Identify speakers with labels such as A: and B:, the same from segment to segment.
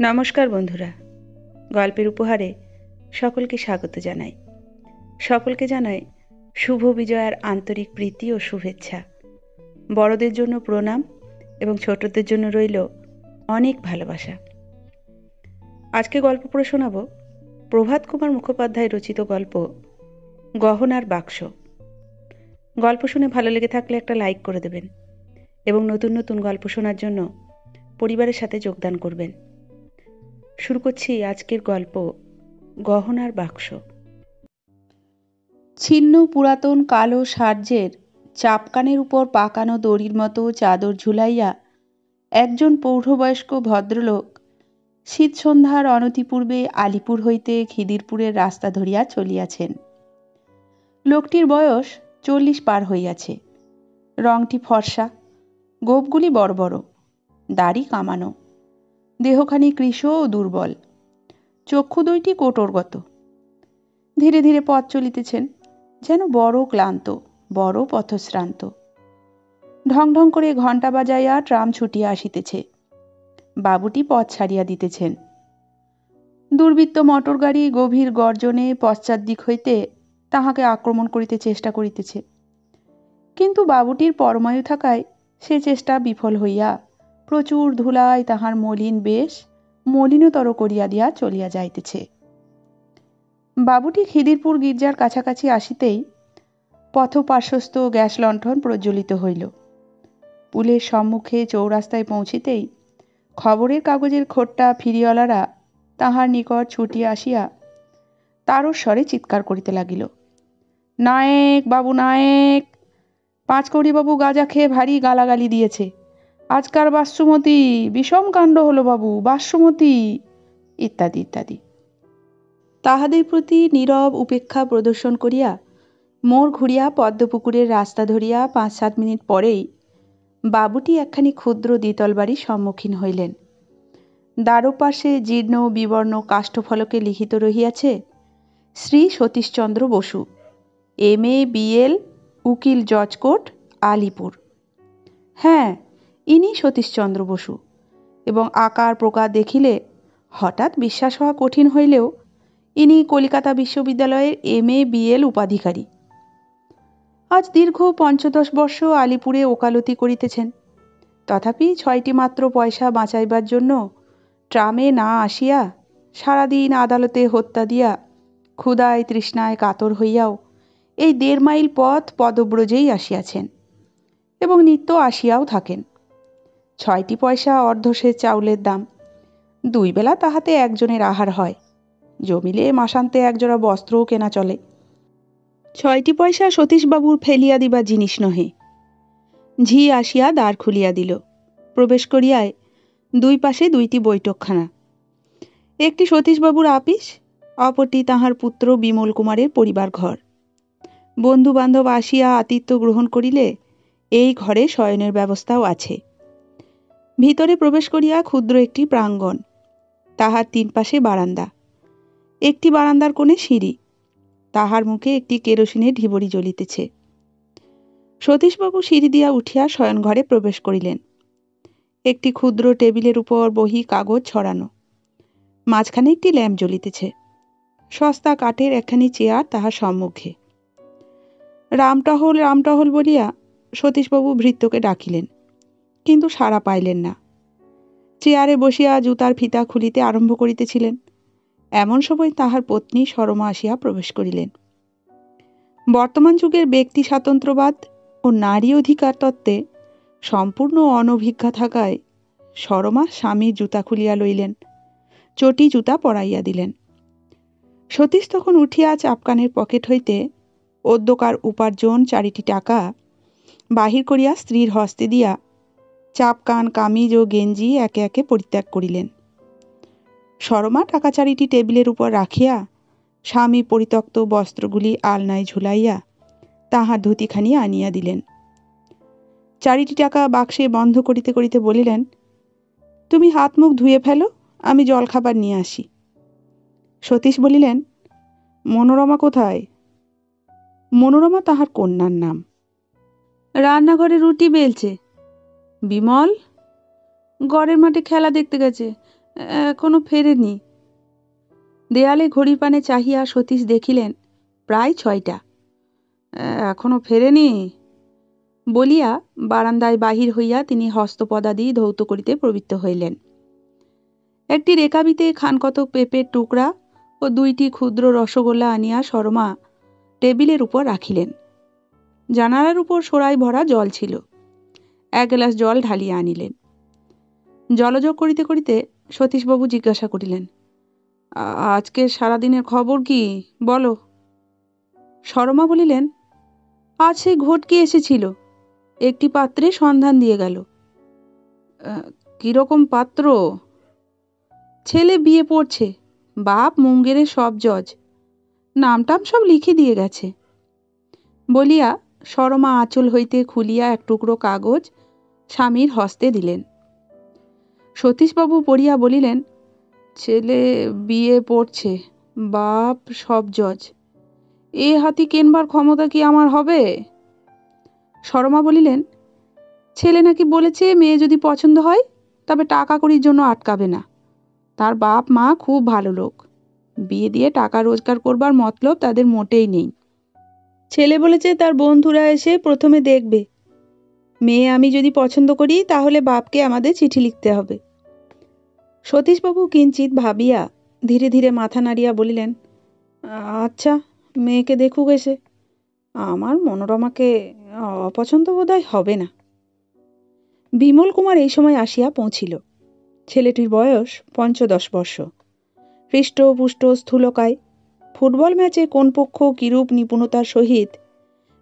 A: নমস্কার বন্ধুরা। গল্পের উপহারে সকলকে স্বাগত জানাই। সকলকে জানাই শুভ বিজয়ার আন্তরিক প্রীতি ও শুভেচ্ছা। বড়দের জন্য প্রণাম এবং ছোটদের জন্য রইল অনেক ভালোবাসা। আজকে গল্প পড়ে শোনাব প্রভাত কুমার মুখোপাধ্যায় রচিত গল্প, গহনার বাক্স। গল্প শুনে ভালো লেগে থাকলে একটা লাইক করে দেবেন এবং নতুন নতুন গল্প শোনার জন্য পরিবারের সাথে যোগদান করবেন। শুরু করছি আজকের গল্প, গহনার বাক্স। ছিন্ন পুরাতন কালো সার্যের চাপকানের উপর পাকানো দড়ির মতো চাদর ঝুলাইয়া একজন পৌঢ়বয়স্ক ভদ্রলোক শীত সন্ধ্যার অনতিপূর্বে আলিপুর হইতে খিদিরপুরের রাস্তা ধরিয়া চলিয়াছেন। লোকটির বয়স চল্লিশ পার হইয়াছে। রংটি ফর্সা, গোপগুলি বড় বড়, দাড়ি কামানো। দেহখানি কৃশ ও দুর্বল। চক্ষু দুইটি কোটরগত। ধীরে ধীরে পথ চলিতেছেন, যেন বড় ক্লান্ত, বড় পথশ্রান্ত। ঢং ঢং করে ঘণ্টা বাজাইয়া ট্রাম ছুটিয়া আসিতেছে। বাবুটি পথ ছাড়িয়া দিতেছেন। দুর্বৃত্ত মোটর গাড়ি গভীর গর্জনে পশ্চাৎ দিক হইতে তাহাকে আক্রমণ করিতে চেষ্টা করিতেছে। কিন্তু বাবুটির পরমায়ু থাকায় সে চেষ্টা বিফল হইয়া প্রচুর ধুলায় তাহার মলিন বেশ মলিনতর করিয়া দিয়া চলিয়া যাইতেছে। বাবুটি খিদিরপুর গির্জার কাছাকাছি আসিতেই পথ পার্শ্বস্থ গ্যাস লণ্ঠন প্রজ্বলিত হইল। পুলের সম্মুখে চৌরাস্তায় পৌঁছিতেই খবরের কাগজের খোট্টা ফিরিওয়ালারা তাহার নিকট ছুটিয়া আসিয়া তারও স্বরে চিৎকার করিতে লাগিল। নায়েক বাবু, নায়েক! পাঁচকৌড়িবাবু গাঁজা খেয়ে ভারী গালাগালি দিয়েছে। আজকার বাস্যমতী বিষম কাণ্ড হলো বাবু বাস্যমতী ইত্যাদি ইত্যাদি। তাহাদের প্রতি নীরব উপেক্ষা প্রদর্শন করিয়া মোড় ঘুরিয়া পদ্মপুকুরের রাস্তা ধরিয়া পাঁচ সাত মিনিট পরেই বাবুটি একখানি ক্ষুদ্র দ্বিতল বাড়ির সম্মুখীন হইলেন। দ্বারপাশে জীর্ণ, বিবর্ণ কাষ্ঠফলকে লিখিত রহিয়াছে, Shri Satishchandra Basu, M A BL উকিল জজকোট, আলিপুর। হ্যাঁ ইনি সতীশচন্দ্র বসু। এবং আকার প্রকার দেখিলে হঠাৎ বিশ্বাস হওয়া কঠিন হইলেও ইনি কলিকাতা বিশ্ববিদ্যালয়ের এম এ বিএল উপাধিকারী। আজ দীর্ঘ পঞ্চদশ বর্ষ আলিপুরে ওকালতি করিতেছেন। তথাপি ছয়টি মাত্র পয়সা বাঁচাইবার জন্য ট্রামে না আসিয়া সারাদিন আদালতে হত্যা দিয়া ক্ষুদায় তৃষ্ণায় কাতর হইয়াও এই দেড় মাইল পথ পদব্রজেই আসিয়াছেন এবং নিত্য আসিয়াও থাকেন। ছয়টি পয়সা অর্ধশের চাউলের দাম। দুই বেলা তাহাতে একজনের আহার হয়। জমিলে মাসান্তে একজোড়া বস্ত্রও কেনা চলে। ছয়টি পয়সা সতীশবাবুর ফেলিয়া দিবা জিনিস নহে। ঝি আসিয়া দ্বার খুলিয়া দিল। প্রবেশ করিয়ায় দুই পাশে দুইটি বৈঠকখানা। একটি সতীশবাবুর আপিস, অপরটি তাহার পুত্র বিমল কুমারের পরিবার ঘর। বন্ধু বান্ধব আসিয়া আতিথ্য গ্রহণ করিলে এই ঘরে শয়নের ব্যবস্থাও আছে। ভিতরে প্রবেশ করিয়া ক্ষুদ্র একটি প্রাঙ্গণ, তাহার তিন পাশে বারান্দা, একটি বারান্দার কোণে সিঁড়ি, তাহার মুখে একটি কেরোসিনের ঢিবড়ি জ্বলিতেছে। সতীশবাবু সিঁড়ি দিয়া উঠিয়া শয়নঘরে প্রবেশ করিলেন। একটি ক্ষুদ্র টেবিলের উপর বহি কাগজ ছড়ানো, মাঝখানে একটি ল্যাম্প জ্বলিতেছে। সস্তা কাঠের একখানি চেয়ার তাহার সম্মুখে। রামটহল রামটহল বলিয়া সতীশবাবু ভৃত্যকে ডাকিলেন। কিন্তু সাড়া পাইলেন না। চেয়ারে বসিয়া জুতার ফিতা খুলিতে আরম্ভ করিতেছিলেন। এমন সময় তাহার পত্নী সরমা আসিয়া প্রবেশ করিলেন। বর্তমান যুগের ব্যক্তি স্বাতন্ত্র্যবাদ ও নারী অধিকার তত্ত্বে সম্পূর্ণ অনভিজ্ঞা থাকায় সরমা স্বামীর জুতা খুলিয়া লইলেন, চটি জুতা পরাইয়া দিলেন। সতীশ তখন উঠিয়া চাপকানের পকেট হইতে অদ্যকার উপার্জন চারিটি টাকা বাহির করিয়া স্ত্রীর হস্তে দিয়া চাপকান কামিজ ও গেঞ্জি একে একে পরিত্যাগ করিলেন। সরমা টাকা চারিটি টেবিলের উপর রাখিয়া স্বামী পরিত্যক্ত বস্ত্রগুলি আলনায় ঝুলাইয়া তাহার ধুতিখানি আনিয়া দিলেন। চারিটি টাকা বাক্সে বন্ধ করিতে করিতে বলিলেন, তুমি হাত মুখ ধুয়ে ফেলো, আমি জলখাবার নিয়ে আসি। সতীশ বলিলেন, মনোরমা কোথায়? মনোরমা তাহার কন্যার নাম। রান্নাঘরে রুটি বেলছে। বিমল? গড়ের মাঠে খেলা দেখতে গেছে, এখনও ফেরেনি। দেয়ালে ঘড়ির পানে চাহিয়া সতীশ দেখিলেন, প্রায় ছয়টা। এখনও ফেরেনি? বলিয়া বারান্দায় বাহির হইয়া তিনি হস্তপদা হস্তপদাদি ধৌত করিতে প্রবৃত্ত হইলেন। একটি রেকাবিতে খানকতক পেঁপের টুকরা ও দুইটি ক্ষুদ্র রসগোল্লা আনিয়া শর্মা টেবিলের উপর রাখিলেন। জানালার উপর সোড়ায় ভরা জল ছিল। এক গ্লাস জল ঢালিয়া আনিলেন। জলযোগ করিতে করিতে সতীশবাবু জিজ্ঞাসা করিলেন আজকে সারাদিনের খবর কি? বলো। শর্মা বলিলেন, আজ সেই ঘটকি এসেছিল, একটি পাত্রে সন্ধান দিয়ে গেল। কীরকম পাত্র? ছেলে বিয়ে পড়ছে, বাপ মুঙ্গেরের সব জজ, নামটাম সব লিখে দিয়ে গেছে। বলিয়া সরমা আঁচল হইতে খুলিয়া এক টুকরো কাগজ স্বামীর হস্তে দিলেন। সতীশবাবু পড়িয়া বলিলেন, ছেলে বিয়ে পড়ছে, বাপ সব জজ। এ হাতি কেনবার ক্ষমতা কি আমার হবে? শর্মা বলিলেন, ছেলে নাকি বলেছে মেয়ে যদি পছন্দ হয়, তবে টাকা করির জন্য আটকাবে না। তার বাপ মা খুব ভালো লোক। বিয়ে দিয়ে টাকা রোজগার করবার মতলব তাদের মোটেই নেই। ছেলে বলেছে তার বন্ধুরা এসে প্রথমে দেখবে। মেয়ে আমি যদি পছন্দ করি, তাহলে বাপকে আমাদের চিঠি লিখতে হবে। সতীশবাবু কিঞ্চিত ভাবিয়া ধীরে ধীরে মাথা নাড়িয়া বলিলেন আচ্ছা মেয়েকে দেখুক এসে। আমার মনোরমাকে অপছন্দ বোধহয় হবে না। বিমল কুমার এই সময় আসিয়া পৌঁছিল। ছেলেটির বয়স পঞ্চদশ বর্ষ। হৃষ্টপুষ্ট, স্থূলকায়, ফুটবল ম্যাচে কোন পক্ষ কিরূপ নিপুণতার সহিত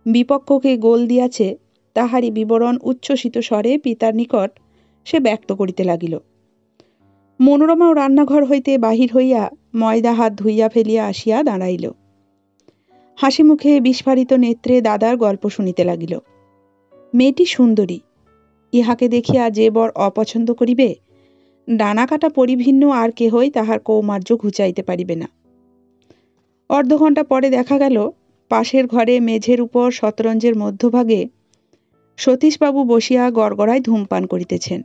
A: বিপক্ষকে গোল দিয়াছে তাহারই বিবরণ উচ্ছ্বসিত স্বরে পিতার নিকট সে ব্যক্ত করিতে লাগিল। মনোরমাও রান্নাঘর হইতে বাহির হইয়া ময়দা হাত ধুইয়া ফেলিয়া আসিয়া দাঁড়াইল। হাসি মুখে বিস্ফারিত নেত্রে দাদার গল্প শুনিতে লাগিল। মেয়েটি সুন্দরী, ইহাকে দেখিয়া যে বর অপছন্দ করিবে, ডানা কাটা পরিভিন্ন আর কেহই তাহার কৌমার্য ঘুচাইতে পারিবে না। অর্ধ ঘণ্টা পরে দেখা গেল, পাশের ঘরে মেঝের উপর শতরঞ্জের মধ্যভাগে সতীশবাবু বসিয়া গড়গড়ায় ধূমপান করিতেছেন।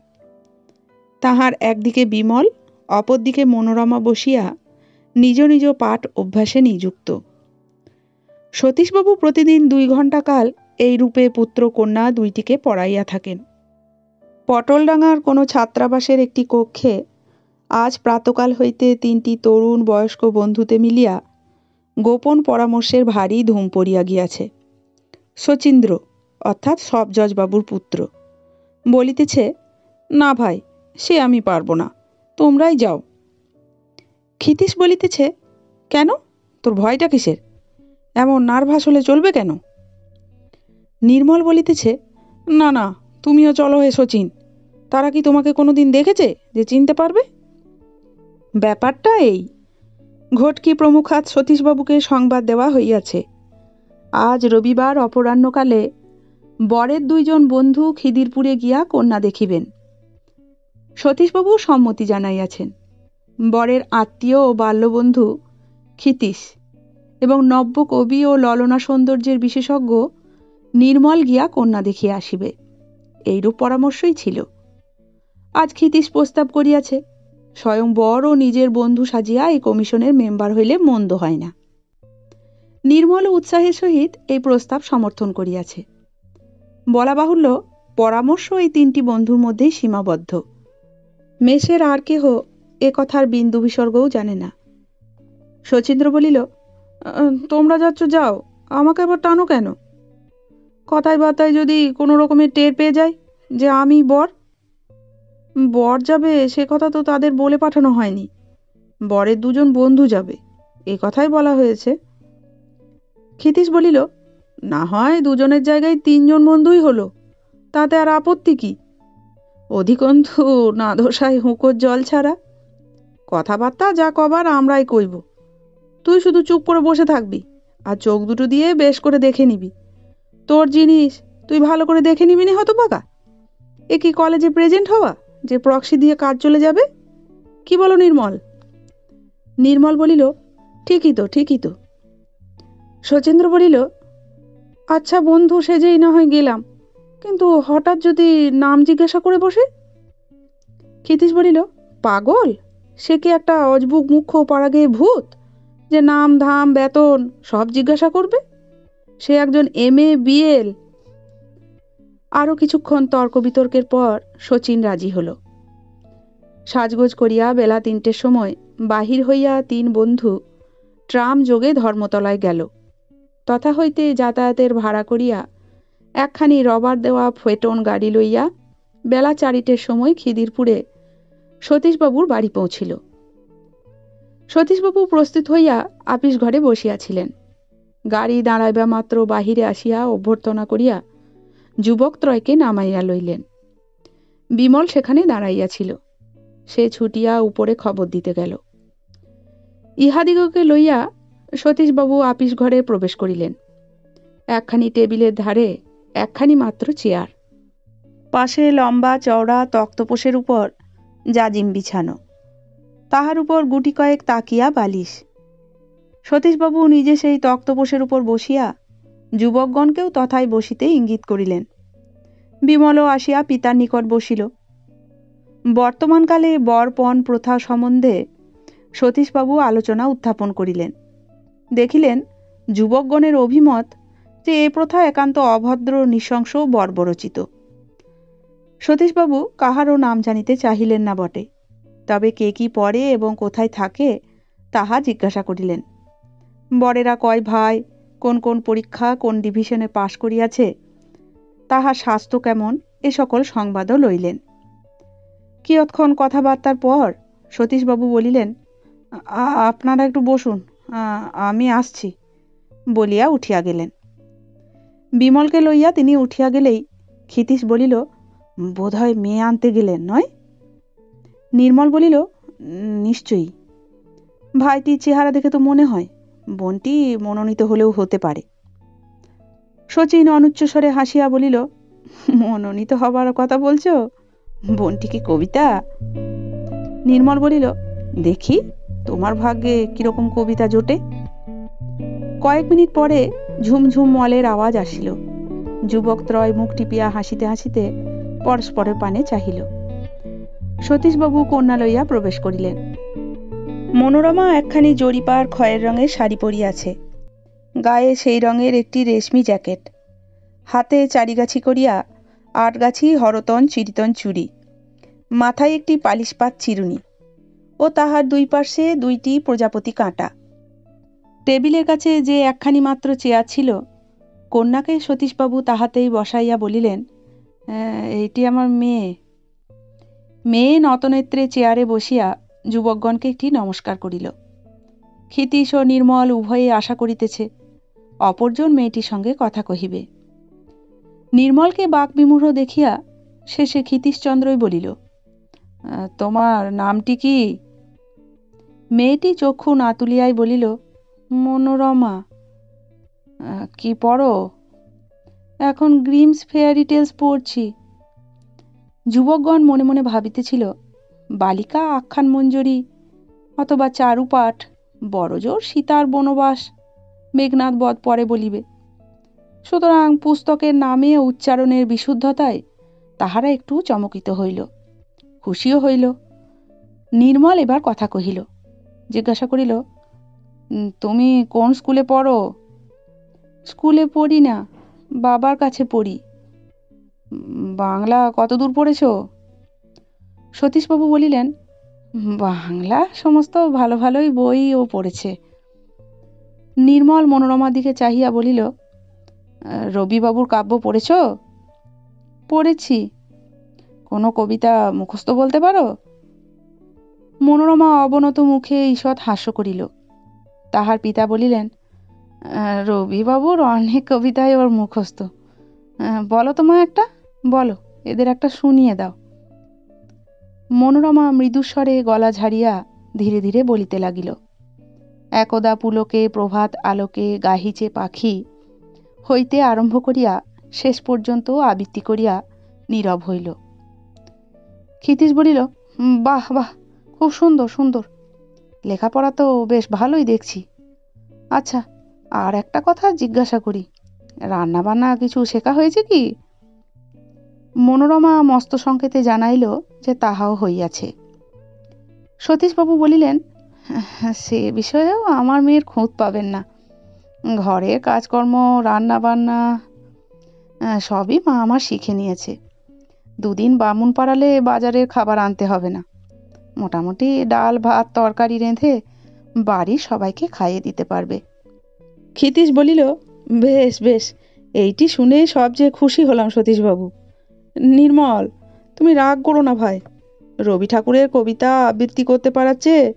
A: তাহার একদিকে বিমল, অপরদিকে মনোরমা বসিয়া নিজ নিজ পাঠ অভ্যাসে নিযুক্ত। সতীশবাবু প্রতিদিন দুই ঘণ্টা কাল এই রূপে পুত্র কন্যা দুইটিকে পড়াইয়া থাকেন। পটলডাঙ্গার কোনো ছাত্রাবাসের একটি কক্ষে আজ প্রাতকাল হইতে তিনটি তরুণ বয়স্ক বন্ধুতে মিলিয়া গোপন পরামর্শের ভারী ধুম পড়িয়া গিয়াছে। শচীন্দ্র অর্থাৎ সব জজবাবুর পুত্র। বলিতেছে, না ভাই, সে আমি পারব না, তোমরাই যাও। ক্ষিতীশ বলিতেছে, কেন? তোর ভয়টা কিসের? এমন নার্ভাস হলে চলবে কেন? নির্মল বলিতেছে, না না, তুমিও চলো হে শচীন, তারা কি তোমাকে কোনো দিন দেখেছে যে চিনতে পারবে? ব্যাপারটা এই, ঘটকি প্রমুখাত সতীশবাবুকে সংবাদ দেওয়া হইয়াছে। আজ রবিবার অপরাহ্নকালে বরের দুইজন বন্ধু খিদিরপুরে গিয়া কন্যা দেখিবেন। সতীশবাবু সম্মতি জানাইয়াছেন। বরের আত্মীয় ও বাল্যবন্ধু ক্ষিতীশ এবং নব্য কবি ও ললনা সৌন্দর্যের বিশেষজ্ঞ নির্মল গিয়া কন্যা দেখিয়া আসিবে। এইরূপ পরামর্শই ছিল। আজ ক্ষিতীশ প্রস্তাব করিয়াছে, স্বয়ং বর ও নিজের বন্ধু সাজিয়া এই কমিশনের মেম্বার হইলে মন্দ হয় না। নির্মল উৎসাহের সহিত এই প্রস্তাব সমর্থন করিয়াছে। বলা বাহুল্য, পরামর্শ এই তিনটি বন্ধুর মধ্যেই সীমাবদ্ধ। মেষের আর কেহ এ কথার বিন্দু বিসর্গও জানে না। শচীন্দ্র বলিল তোমরা যাচ্ছ, যাও, আমাকে আবার টানো কেন? কথায় বার্তায় যদি কোনো রকমের টের পেয়ে যায় যে আমি বর বর যাবে সে কথা তো তাদের বলে পাঠানো হয়নি। বরের দুজন বন্ধু যাবে, এ কথাই বলা হয়েছে। ক্ষিতীশ বলিল না হয় দুজনের জায়গায় তিনজন বন্ধুই হলো, তাতে আর আপত্তি কি? অধিকন্তু না দোষায় হুঁকোর জল ছাড়া। কথাবার্তা যা কবার আমরাই কইব। তুই শুধু চুপ করে বসে থাকবি আর চোখ দুটো দিয়ে বেশ করে দেখে নিবি। তোর জিনিস তুই ভালো করে দেখে নিবি নি হতো পাকা এ কি কলেজে প্রেজেন্ট হওয়া যে প্রক্সি দিয়ে কাজ চলে যাবে? কি বলো নির্মল? নির্মল বলিল, ঠিকই তো ঠিকই তো। শচীন্দ্র বলিল আচ্ছা বন্ধু, সেজেই না হয় গেলাম। কিন্তু হঠাৎ যদি নাম জিজ্ঞাসা করে বসে? ক্ষিতীশ বলিল, পাগল? সে কি একটা অজবুক মুখ্য পাড়াগে ভূত? যে নাম, ধাম, বেতন, সব জিজ্ঞাসা করবে? সে একজন এম এ বিএল আরও কিছুক্ষণ তর্ক বিতর্কের পর শচীন রাজি হলো। সাজগোজ করিয়া বেলা তিনটের সময় বাহির হইয়া তিন বন্ধু ট্রাম যোগে ধর্মতলায় গেল। তথা হইতে যাতায়াতের ভাড়া করিয়া একখানি রবার দেওয়া ফেটন গাড়ি লইয়া বেলা চারিটের সময় খিদিরপুরে সতীশবাবুর বাড়ি পৌঁছিল। সতীশবাবু প্রস্তুত হইয়া আপিস ঘরে বসিয়াছিলেন। গাড়ি দাঁড়াইবা মাত্র বাহিরে আসিয়া অভ্যর্থনা করিয়া যুবকত্রয়কে নামাইয়া লইলেন। বিমল সেখানে দাঁড়াইয়াছিল। সে ছুটিয়া উপরে খবর দিতে গেল। ইহাদিগকে লইয়া সতীশবাবু আপিস ঘরে প্রবেশ করিলেন। একখানি টেবিলের ধারে একখানি মাত্র চেয়ার। পাশে লম্বা চওড়া তক্তপোষের উপর জাজিম বিছানো। তাহার উপর গুটি কয়েক তাকিয়া বালিশ। সতীশবাবু নিজে সেই তক্তপোষের উপর বসিয়া যুবকগণকেও তথায় বসিতে ইঙ্গিত করিলেন। বিমলও আসিয়া পিতার নিকট বসিল। বর্তমানকালে বরপণ প্রথা সম্বন্ধে সতীশবাবু আলোচনা উত্থাপন করিলেন। দেখিলেন যুবকগণের অভিমত যে এ প্রথা একান্ত অভদ্র, নৃশংস বর্বরচিত। সতীশবাবু কাহারও নাম জানিতে চাহিলেন না বটে। তবে কে কি পড়ে এবং কোথায় থাকে, তাহা জিজ্ঞাসা করিলেন। বরেরা কয়, ভাই, কোন কোন পরীক্ষা, কোন ডিভিশনে পাশ করিয়াছে তাহার স্বাস্থ্য কেমন, এ সকল সংবাদও লইলেন। কিয়ৎক্ষণ কথাবার্তার পর সতীশবাবু বলিলেন আপনারা একটু বসুন। আমি আসছি, বলিয়া উঠিয়া গেলেন। বিমলকে লইয়া তিনি উঠিয়া গেলেই ক্ষিতীশ বলিল, বোধহয় মেয়ে আনতে গেলেন নয়? নির্মল বলিল, নিশ্চয়ই। ভাইটির চেহারা দেখে তো মনে হয়, বোনটি মনোনীত হলেও হতে পারে। শচীন অনুচ্চস্বরে হাসিয়া বলিল, মনোনীত হবার কথা বলছো? বোনটি কি কবিতা? নির্মল বলিল, দেখি। তোমার ভাগ্যে কীরকম কবিতা জোটে? কয়েক মিনিট পরে ঝুমঝুম মলের আওয়াজ আসিল। যুবক ত্রয় মুখ টিপিয়া হাসিতে হাসিতে পরস্পরের পানে চাহিল। সতীশবাবু কন্যা লইয়া প্রবেশ করিলেন। মনোরমা একখানি জরিপার খয়ের রঙের শাড়ি পরিয়াছে। গায়ে সেই রঙের একটি রেশমি জ্যাকেট। হাতে চারিগাছি করিয়া আটগাছি হরতন চিরিতন চুরি মাথায় একটি পালিশপাত চিরুনি। ও তাহার দুই পার্শ্বে দুইটি প্রজাপতি কাঁটা। টেবিলের কাছে যে একখানি মাত্র চেয়ার ছিল, কন্যাকে সতীশবাবু তাহাতেই বসাইয়া বলিলেন এইটি আমার মেয়ে। মেয়ে নতনেত্রে চেয়ারে বসিয়া যুবকগণকে একটি নমস্কার করিল। ক্ষিতীশ ও নির্মল উভয়ে আশা করিতেছে, অপরজন মেয়েটির সঙ্গে কথা কহিবে। নির্মলকে বাক বাকবিমূঢ় দেখিয়া শেষে ক্ষিতীশচন্দ্রই বলিল তোমার নামটি কি? মেয়েটি চক্ষু না তুলিয়াই বলিল, মনোরমা কি পড়ো? এখন গ্রিমস ফেয়ারি টেলস পড়ছি। যুবকগণ মনে মনে ভাবিতেছিল, বালিকা, আখ্যান মঞ্জরি অথবা চারুপাঠ, বড়জোর সীতার বনবাস মেঘনাথ বধ পরে বলিবে। সুতরাং পুস্তকের নামে উচ্চারণের বিশুদ্ধতায় তাহারা একটু চমকিত হইল, খুশিও হইল। নির্মল এবার কথা কহিল জিজ্ঞাসা করিল তুমি কোন স্কুলে পড়ো? স্কুলে পড়ি না, বাবার কাছে পড়ি। বাংলা কত দূর পড়েছ? সতীশবাবু বলিলেন, বাংলা সমস্ত ভালো ভালোই বই ও পড়েছে। নির্মল মনোরমার দিকে চাহিয়া বলিল, রবিবাবুর কাব্য পড়েছ? পড়েছি। কোনো কবিতা মুখস্থ বলতে পারো? মনোরমা অবনত মুখে ঈষৎ হাস্য করিল। তাহার পিতা বলিলেন রবিবাবুর অনেক কবিতায় ওর মুখস্থ। বলো তোমায় একটা, বলো, এদের একটা শুনিয়ে দাও। মনোরমা মৃদুস্বরে গলা ঝাড়িয়া ধীরে ধীরে বলিতে লাগিল, একদা পুলকে, প্রভাত আলোকে গাহিচে পাখি, হইতে আরম্ভ করিয়া শেষ পর্যন্ত আবৃত্তি করিয়া নীরব হইল। ক্ষিতীশ বলিল বাহ বাহ খুব সুন্দর সুন্দর। লেখাপড়া তো বেশ ভালোই দেখছি। আচ্ছা আর একটা কথা জিজ্ঞাসা করি রান্না বান্না কিছু শেখা হয়েছে কি? মনোরমা মস্ত সংকেতে জানাইল যে তাহাও হইয়াছে। সতীশবাবু বলিলেন, সে বিষয়েও আমার মেয়ের খুঁত পাবেন না। ঘরের কাজকর্ম রান্না বান্না সবই মা আমার শিখে নিয়েছে। দুদিন বামুন পাড়ালে বাজারের খাবার আনতে হবে না। মোটামুটি ডাল, ভাত, তরকারি রেঁধে বাড়ির সবাইকে খাইয়ে দিতে পারবে। ক্ষিতীশ বলিল, বেশ বেশ, এইটি শুনেই সবচেয়ে খুশি হলাম সতীশবাবু। নির্মল, তুমি রাগ করো না ভাই। রবি ঠাকুরের কবিতা আবৃত্তি করতে পারার চেয়ে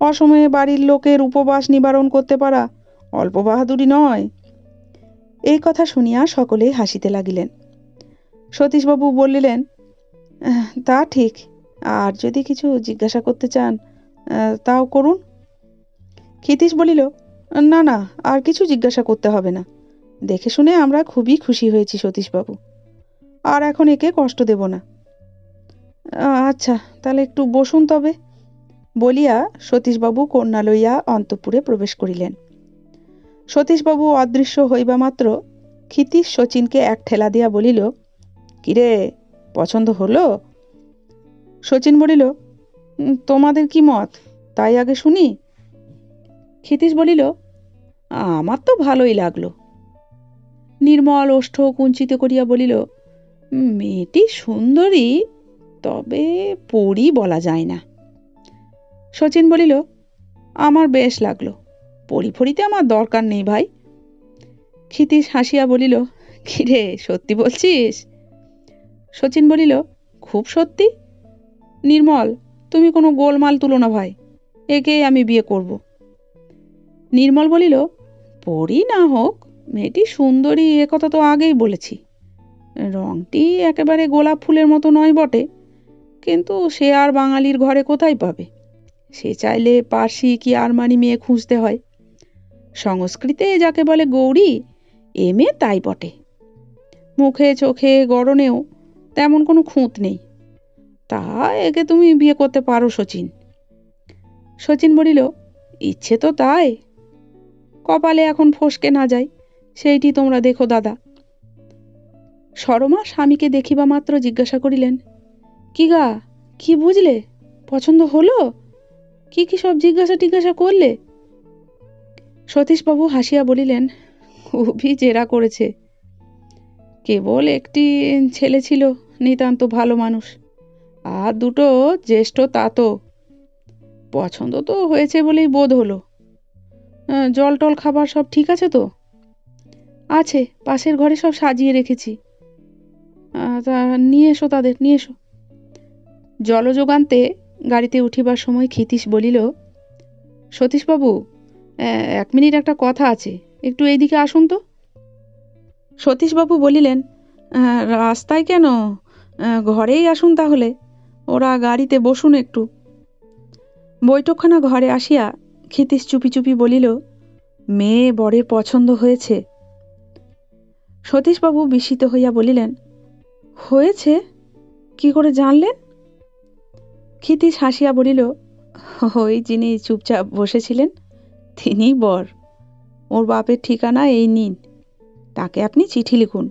A: অসময়ে বাড়ির লোকের উপবাস নিবারণ করতে পারা অল্প বাহাদুরি নয় এই কথা শুনিয়া সকলেই হাসিতে লাগিলেন। সতীশবাবু বলিলেন তা ঠিক। আর যদি কিছু জিজ্ঞাসা করতে চান তাও করুন। ক্ষিতীশ বলিল, না না, আর কিছু জিজ্ঞাসা করতে হবে না। দেখে শুনে আমরা খুবই খুশি হয়েছি, সতীশবাবু। আর এখন একে কষ্ট দেব না। আচ্ছা তাহলে একটু বসুন তবে। বলিয়া সতীশবাবু কন্যা লইয়া অন্তঃপুরে প্রবেশ করিলেন। সতীশবাবু অদৃশ্য হইবা মাত্র ক্ষিতীশ শচীনকে এক ঠেলা দিয়া বলিল, কিরে, পছন্দ হলো? শচীন বলিল তোমাদের কি মত? তাই আগে শুনি? ক্ষিতীশ বলিল, আমার তো ভালোই লাগল। নির্মল ওষ্ঠ কুঞ্চিত করিয়া বলিল, মেয়েটি সুন্দরী, তবে পড়ি বলা যায় না। শচীন বলিল, আমার বেশ লাগল। পড়ি ফরিতে আমার দরকার নেই ভাই। ক্ষিতীশ হাসিয়া বলিল, কিরে, সত্যি বলছিস? শচীন বলিল, খুব সত্যি। নির্মল, তুমি কোনো গোলমাল তুলো না ভাই, একেই আমি বিয়ে করব। নির্মল বলিল পড়ি না হোক, মেয়েটি সুন্দরী, এ কথা তো আগেই বলেছি। রংটি একেবারে গোলাপ ফুলের মতো নয় বটে, কিন্তু সে আর বাঙালির ঘরে কোথায় পাবে? সে চাইলে পার্সি কি আরমানি মেয়ে খুঁজতে হয়। সংস্কৃতে যাকে বলে গৌরী, এ মেয়ে তাই বটে। মুখে চোখে গড়নেও তেমন কোনো খুঁত নেই। তা একে তুমি বিয়ে করতে পারো শচীন শচীন বলিল, ইচ্ছে তো তাই। কপালে এখন ফসকে না যায়, সেইটি তোমরা দেখো দাদা। সরমা স্বামীকে দেখিবা মাত্র জিজ্ঞাসা করিলেন, কি গা, কি বুঝলে? পছন্দ হলো? কি কি সব জিজ্ঞাসা টিজ্ঞাসা করলে? সতীশবাবু হাসিয়া বলিলেন খুবই জেরা করেছে। কেবল একটি ছেলে ছিল, নিতান্ত ভালো মানুষ। আর দুটো জ্যেষ্ঠ তাতো পছন্দ তো হয়েছে বলেই বোধ হলো। জল টল খাবার সব ঠিক আছে তো? আছে পাশের ঘরে সব সাজিয়ে রেখেছি। তা নিয়ে এসো তাদের নিয়ে এসো। জলযোগান্তে গাড়িতে উঠিবার সময় ক্ষিতীশ বলিল সতীশবাবু এক মিনিট একটা কথা আছে একটু এইদিকে আসুন তো। সতীশবাবু বলিলেন "আহ, রাস্তায় কেন? ঘরেই আসুন তাহলে। ওরা গাড়িতে বসুন একটু। বৈঠকখানা ঘরে আসিয়া ক্ষিতীশ চুপি চুপি বলিল, মেয়ে বরের পছন্দ হয়েছে। সতীশবাবু বিস্মিত হইয়া বলিলেন, হয়েছে? কি করে জানলেন? ক্ষিতীশ হাসিয়া বলিল, ওই যিনি চুপচাপ বসেছিলেন তিনিই বর। ওর বাপের ঠিকানা এই নিন। তাকে আপনি চিঠি লিখুন।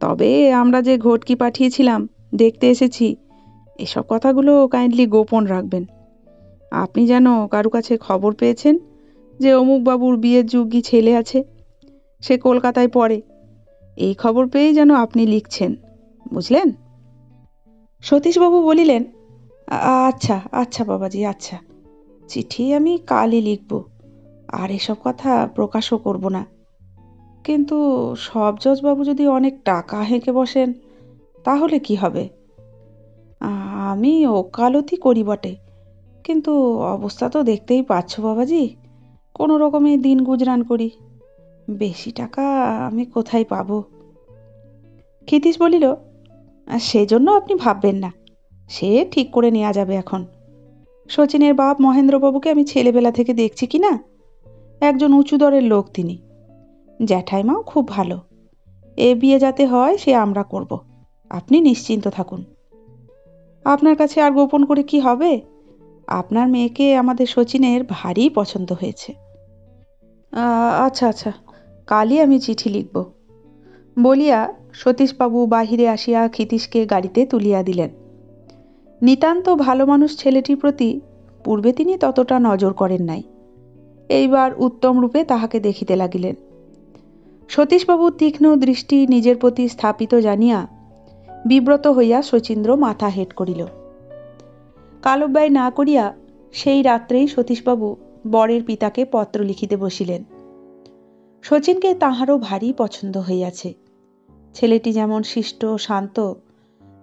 A: তবে আমরা যে ঘটকি পাঠিয়েছিলাম, দেখতে এসেছি। এসব কথাগুলো কাইন্ডলি গোপন রাখবেন। আপনি যেন কারু কাছে খবর পেয়েছেন যে অমুক বাবুর বিয়ের যোগ্যী ছেলে আছে, সে কলকাতায় পড়ে। এই খবর পেয়েই যেন আপনি লিখছেন, বুঝলেন? সতীশবাবু বলিলেন আচ্ছা আচ্ছা বাবাজি আচ্ছা। চিঠি আমি কালই লিখব, আর এসব কথা প্রকাশও করব না। কিন্তু সব জজবাবু যদি অনেক টাকা হেঁকে বসেন, তাহলে কি হবে? আমি ওকালতি করি বটে। কিন্তু অবস্থা তো দেখতেই পাচ্ছ বাবাজি, কোনো রকমে দিন গুজরান করি। বেশি টাকা আমি কোথায় পাবো? ক্ষিতীশ বলিল, সেজন্য আপনি ভাববেন না, সে ঠিক করে নেওয়া যাবে এখন। শচীনের বাপ মহেন্দ্রবাবুকে আমি ছেলেবেলা থেকে দেখছি কি না? একজন উঁচু দরের লোক তিনি। জ্যাঠাইমাও খুব ভালো। এ বিয়ে যাতে হয় সে আমরা করব। আপনি নিশ্চিন্ত থাকুন। আপনার কাছে আর গোপন করে কি হবে? আপনার মেয়েকে আমাদের শচীনের ভারী পছন্দ হয়েছে। আচ্ছা আচ্ছা কালই আমি চিঠি লিখব। বলিয়া সতীশবাবু বাহিরে আসিয়া ক্ষিতীশকে গাড়িতে তুলিয়া দিলেন। নিতান্ত ভালো মানুষ ছেলেটির প্রতি পূর্বে তিনি ততটা নজর করেন নাই। এইবার উত্তম রূপে তাহাকে দেখিতে লাগিলেন। সতীশবাবুর তীক্ষ্ণ দৃষ্টি নিজের প্রতি স্থাপিত জানিয়া বিব্রত হইয়া শচীন্দ্র মাথা হেট করিল। কালব্যয় না করিয়া সেই রাত্রেই সতীশবাবু বরের পিতাকে পত্র লিখিতে বসিলেন। শচীনকে তাহারও ভারী পছন্দ হইয়াছে। ছেলেটি যেমন শিষ্ট শান্ত,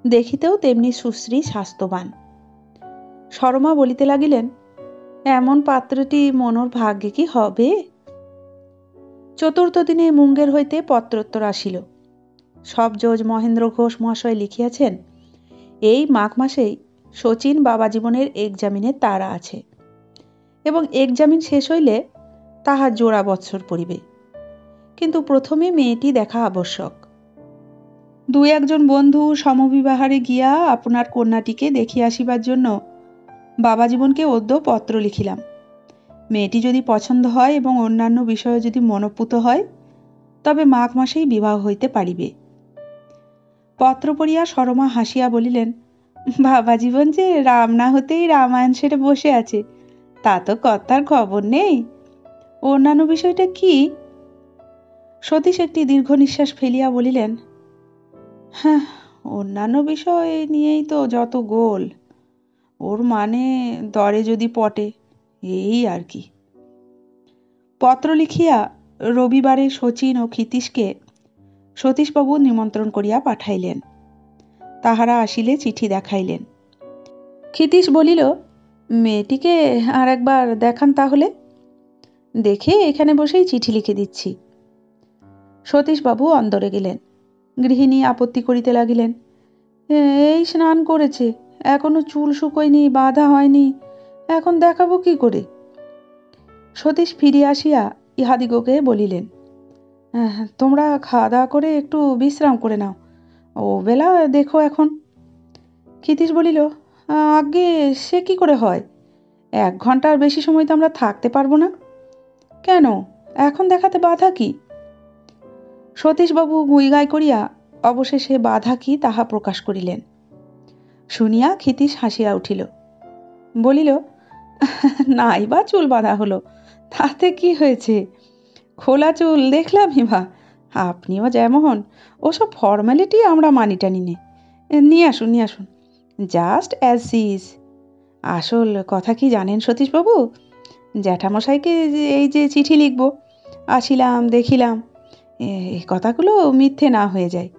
A: দেখিতেও তেমনি সুশ্রী, স্বাস্থ্যবান। সরমা বলিতে লাগিলেন, এমন পাত্রটি মনোর ভাগ্যে কি হবে? চতুর্থ দিনে মুঙ্গের হইতে পত্রোত্তর আসিল। সব জজ মহেন্দ্র ঘোষ মহাশয় লিখিয়াছেন, এই মাঘ মাসেই শচীন বাবা জীবনের এক্সামিনের তারা আছে এবং এক্সামিন শেষ হইলে তাহার জোড়া বৎসর পড়িবে। কিন্তু প্রথমে মেয়েটি দেখা আবশ্যক। দুই একজন বন্ধু সমবিবাহারে গিয়া আপনার কন্যাটিকে দেখিয়া আসিবার জন্য বাবা জীবনকে অদ্য পত্র লিখিলাম। মেয়েটি যদি পছন্দ হয় এবং অন্যান্য বিষয়ে যদি মনোপুত হয়, তবে মাঘ মাসেই বিবাহ হইতে পারিবে। পত্র পড়িয়া সরমা হাসিয়া বলিলেন, বাবা জীবন যে রাম না হতেই রামায়ণ সেরে বসে আছে, তা তো কর্তার খবর নেই। অন্যান্য বিষয়টা কি? সতীশ একটি দীর্ঘ নিঃশ্বাস ফেলিয়া বলিলেন হ্যাঁ অন্যান্য বিষয় নিয়েই তো যত গোল। ওর মানে দরে যদি পটে, এই আর কি। পত্র লিখিয়া রবিবারে শচীন ও ক্ষিতীশকে সতীশবাবু নিমন্ত্রণ করিয়া পাঠাইলেন। তাহারা আসিলে চিঠি দেখাইলেন। ক্ষিতীশ বলিল, মেয়েটিকে আর একবার দেখান তাহলে। দেখে এখানে বসেই চিঠি লিখে দিচ্ছি। সতীশবাবু অন্দরে গেলেন। গৃহিণী আপত্তি করিতে লাগিলেন। এই স্নান করেছে। এখনও চুল শুকোয়নি, বাধা হয়নি। এখন দেখাবো কি করে? সতীশ ফিরিয়া আসিয়া ইহাদিগকে বলিলেন তোমরা খাওয়া দাওয়া করে একটু বিশ্রাম করে নাও। ও বেলা দেখো এখন। ক্ষিতীশ বলিল আগে সে কি করে হয়? এক ঘণ্টার বেশি সময় তো আমরা থাকতে পারব না। কেন? এখন দেখাতে বাধা কি? সতীশবাবু গুইগাই করিয়া অবশেষে বাধা কি তাহা প্রকাশ করিলেন। শুনিয়া ক্ষিতীশ হাসিয়া উঠিল। বলিল নাই বা চুল বাঁধা হলো। তাতে কি হয়েছে? খোলা চুল দেখলাম বা। আপনিও যেমন, ওসব ফর্মালিটি আমরা মানি টানি নে। নিয়ে আসুন নিয়ে আসুন। Just as is. আসল কথা কি জানেন সতীশবাবু? জ্যাঠামশাইকে এই যে চিঠি লিখব, আসিলাম, দেখিলাম এই কথাগুলো মিথ্যে না হয়ে যায়।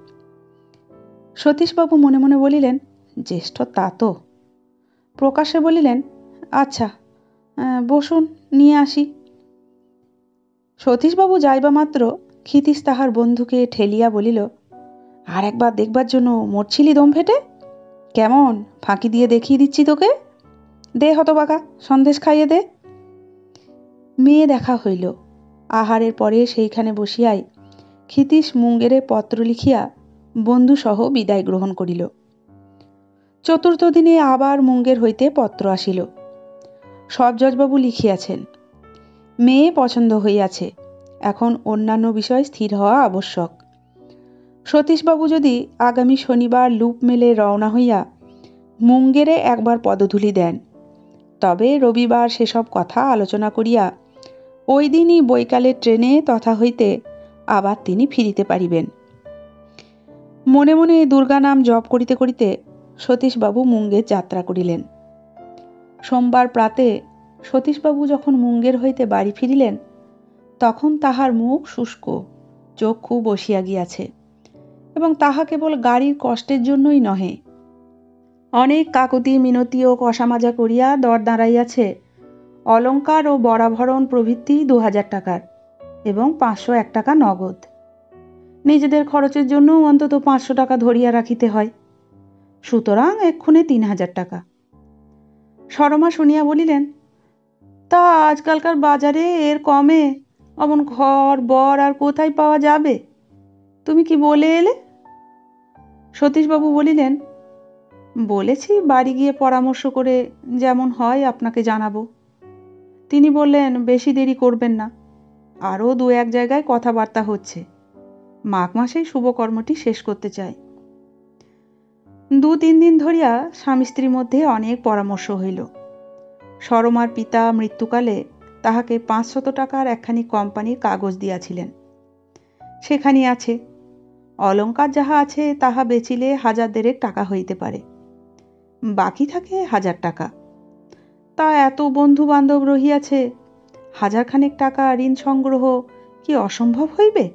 A: সতীশবাবু মনে মনে বলিলেন, জ্যেষ্ঠ তা তো। প্রকাশে বলিলেন আচ্ছা বসুন, নিয়ে আসি। সতীশবাবু যাইবা মাত্র, ক্ষিতীশ তাহার বন্ধুকে ঠেলিয়া বলিল, আর একবার দেখবার জন্য মরছিলি দম ফেটে কেমন? ফাঁকি দিয়ে দেখিয়ে দিচ্ছি তোকে? দে হতবাকা, সন্দেশ খাইয়ে দে। মেয়ে দেখা হইল। আহারের পরে সেইখানে বসিয়াই ক্ষিতীশ মুঙ্গেরে পত্র লিখিয়া বন্ধুসহ বিদায় গ্রহণ করিল। চতুর্থ দিনে আবার মুঙ্গের হইতে পত্র আসিল। সব জজবাবু লিখিয়াছেন মেয়ে পছন্দ হইয়াছে। এখন অন্যান্য বিষয় স্থির হওয়া আবশ্যক। সতীশবাবু যদি আগামী শনিবার লুপ মেলে রওনা হইয়া মুঙ্গেরে একবার পদধূলি দেন, তবে রবিবার সেসব কথা আলোচনা করিয়া ওই দিনই বৈকালের ট্রেনে তথা হইতে আবার তিনি ফিরিতে পারিবেন। মনে মনে দুর্গা নাম জপ করিতে করিতে সতীশবাবু মুঙ্গের যাত্রা করিলেন। সোমবার প্রাতে সতীশবাবু যখন মুঙ্গের হইতে বাড়ি ফিরিলেন, তখন তাহার মুখ শুষ্ক, চক্ষু বসিয়া গিয়াছে, এবং তাহা কেবল গাড়ির কষ্টের জন্যই নহে। অনেক কাকতি, মিনতি ও কষামাজা করিয়া দর দাঁড়াইয়াছে, অলঙ্কার ও বরাভরণ প্রভৃতি দু হাজার টাকার এবং পাঁচশো এক টাকা নগদ। নিজেদের খরচের জন্যও অন্তত পাঁচশো টাকা ধরিয়া রাখিতে হয়, সুতরাং এক্ষণে তিন হাজার টাকা। সরমা শুনিয়া বলিলেন তা আজকালকার বাজারে এর কমে। অমন ঘর, বর আর কোথায় পাওয়া যাবে? তুমি কি বলে এলে? সতীশবাবু বলিলেন, বলেছি বাড়ি গিয়ে পরামর্শ করে যেমন হয় আপনাকে জানাব। তিনি বললেন, বেশি দেরি করবেন না। আরও দু এক জায়গায় কথাবার্তা হচ্ছে। মাঘ মাসেই শুভকর্মটি শেষ করতে চাই। দু তিন দিন ধরিয়া স্বামী স্ত্রীর মধ্যে অনেক পরামর্শ হইল। সরমার পিতা মৃত্যুকালে তাহাকে পাঁচশত টাকার একখানি কোম্পানির কাগজ দিয়াছিলেন। সেখানে আছে অলঙ্কার যাহা আছে তাহা বেচিলে হাজার দেড়েক টাকা হইতে পারে। বাকি থাকে হাজার টাকা। তা এত বন্ধু বান্ধব রহিয়াছে, হাজারখানেক টাকা ঋণ সংগ্রহ কি অসম্ভব হইবে?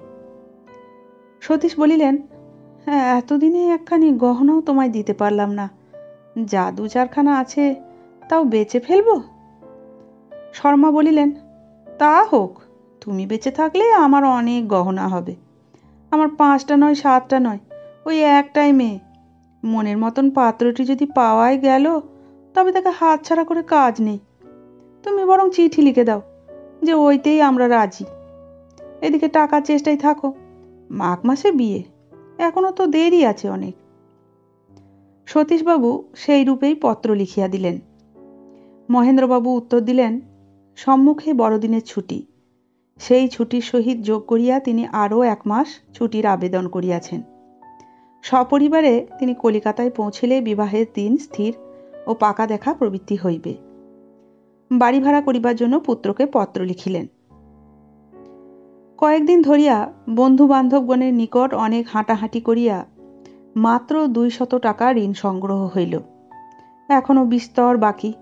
A: সতীশ বলিলেন হ্যাঁ এতদিনে একখানি গহনাও তোমায় দিতে পারলাম না। যা দু চারখানা আছে তাও বেচে ফেলব? শর্মা বলিলেন, তা হোক, তুমি বেঁচে থাকলে আমার অনেক গহনা হবে। আমার পাঁচটা নয়, সাতটা নয়, ওই একটাই মেয়ে। মনের মতন পাত্রটি যদি পাওয়াই গেল, তবে তাকে হাতছাড়া করে কাজ নেই। তুমি বরং চিঠি লিখে দাও, যে ওইতেই আমরা রাজি। এদিকে টাকার চেষ্টায় থাকো, মাঘ মাসে বিয়ে এখনও তো দেরি আছে অনেক। সতীশবাবু সেই রূপেই পত্র লিখিয়া দিলেন। মহেন্দ্রবাবু উত্তর দিলেন, সম্মুখে বড়দিনের ছুটি। সেই ছুটির সহিত যোগ করিয়া তিনি আরও এক মাস ছুটির আবেদন করিয়াছেন। সপরিবারে তিনি কলিকাতায় পৌঁছিলে বিবাহের দিন স্থির ও পাকা দেখা প্রবৃত্তি হইবে। বাড়ি ভাড়া করিবার জন্য পুত্রকে পত্র লিখিলেন। কয়েকদিন ধরিয়া বন্ধু বান্ধবগণের নিকট অনেক হাঁটাহাঁটি করিয়া মাত্র দুই শত টাকা ঋণ সংগ্রহ হইল। এখনও বিস্তর বাকি।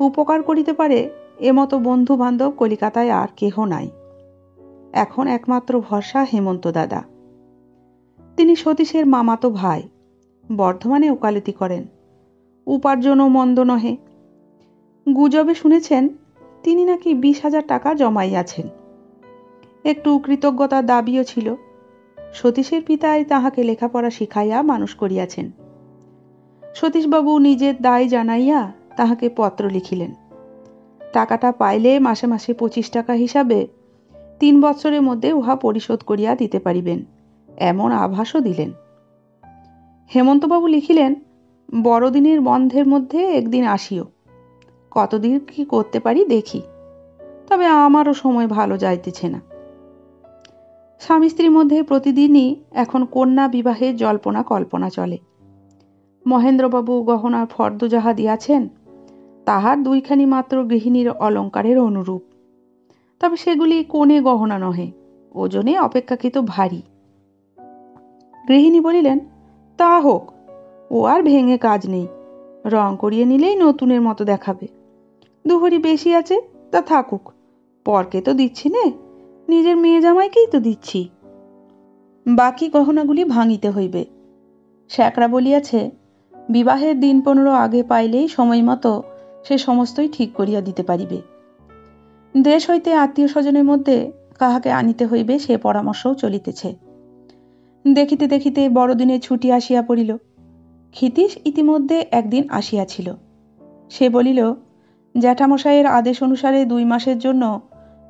A: উপকার করিতে পারে, এমতো বন্ধু বান্ধব কলিকাতায় আর কেহ নাই। এখন একমাত্র ভরসা হেমন্ত দাদা। তিনি সতীশের মামাতো ভাই, বর্ধমানে ওকালতি করেন। উপার্জনও মন্দ নহে। গুজবে শুনেছেন, তিনি নাকি বিশ হাজার টাকা জমাইয়াছেন। একটু কৃতজ্ঞতার দাবিও ছিল। সতীশের পিতাই তাহাকে লেখাপড়া শিখাইয়া মানুষ করিয়াছেন। সতীশবাবু নিজের দায় জানাইয়া তাহাকে পত্র লিখিলেন। টাকাটা পাইলে মাসে মাসে পঁচিশ টাকা হিসাবে তিন বছরের মধ্যে উহা পরিশোধ করিয়া দিতে পারিবেন, এমন আভাসও দিলেন। হেমন্তবাবু লিখিলেন, বড়দিনের বন্ধের মধ্যে একদিন আসিও, কতদিন কি করতে পারি দেখি, তবে আমারও সময় ভালো যাইতেছে না। স্বামী স্ত্রীর মধ্যে প্রতিদিনই এখন কন্যা বিবাহের জল্পনা কল্পনা চলে। মহেন্দ্রবাবু গহনার ফর্দ যাহা দিয়াছেন তাহার দুইখানি মাত্র গৃহিণীর অলঙ্কারের অনুরূপ। তবে সেগুলি কোণে গহনা নহে, ওজনে অপেক্ষাকৃত ভারী। গৃহিণী বলিলেন, তা হোক, ও আর ভেঙে কাজ নেই, রং করিয়ে নিলেই নতুনের মতো দেখাবে। দুহরি বেশি আছে, তা থাকুক, পরকে তো দিচ্ছি নে, নিজের মেয়ে জামাইকেই তো দিচ্ছি। বাকি গহনাগুলি ভাঙিতে হইবে। শ্যাকরা বলিয়াছে, বিবাহের দিন পনেরো আগে পাইলেই সময় মতো সে সমস্তই ঠিক করিয়া দিতে পারিবে। দেশ হইতে আত্মীয় স্বজনের মধ্যে কাহাকে আনিতে হইবে সে পরামর্শও চলিতেছে। দেখিতে দেখিতে বড়দিনে ছুটি আসিয়া পড়িল। ক্ষিতীশ ইতিমধ্যে একদিন আসিয়াছিল। সে বলিল, জ্যাঠামশাইয়ের আদেশ অনুসারে দুই মাসের জন্য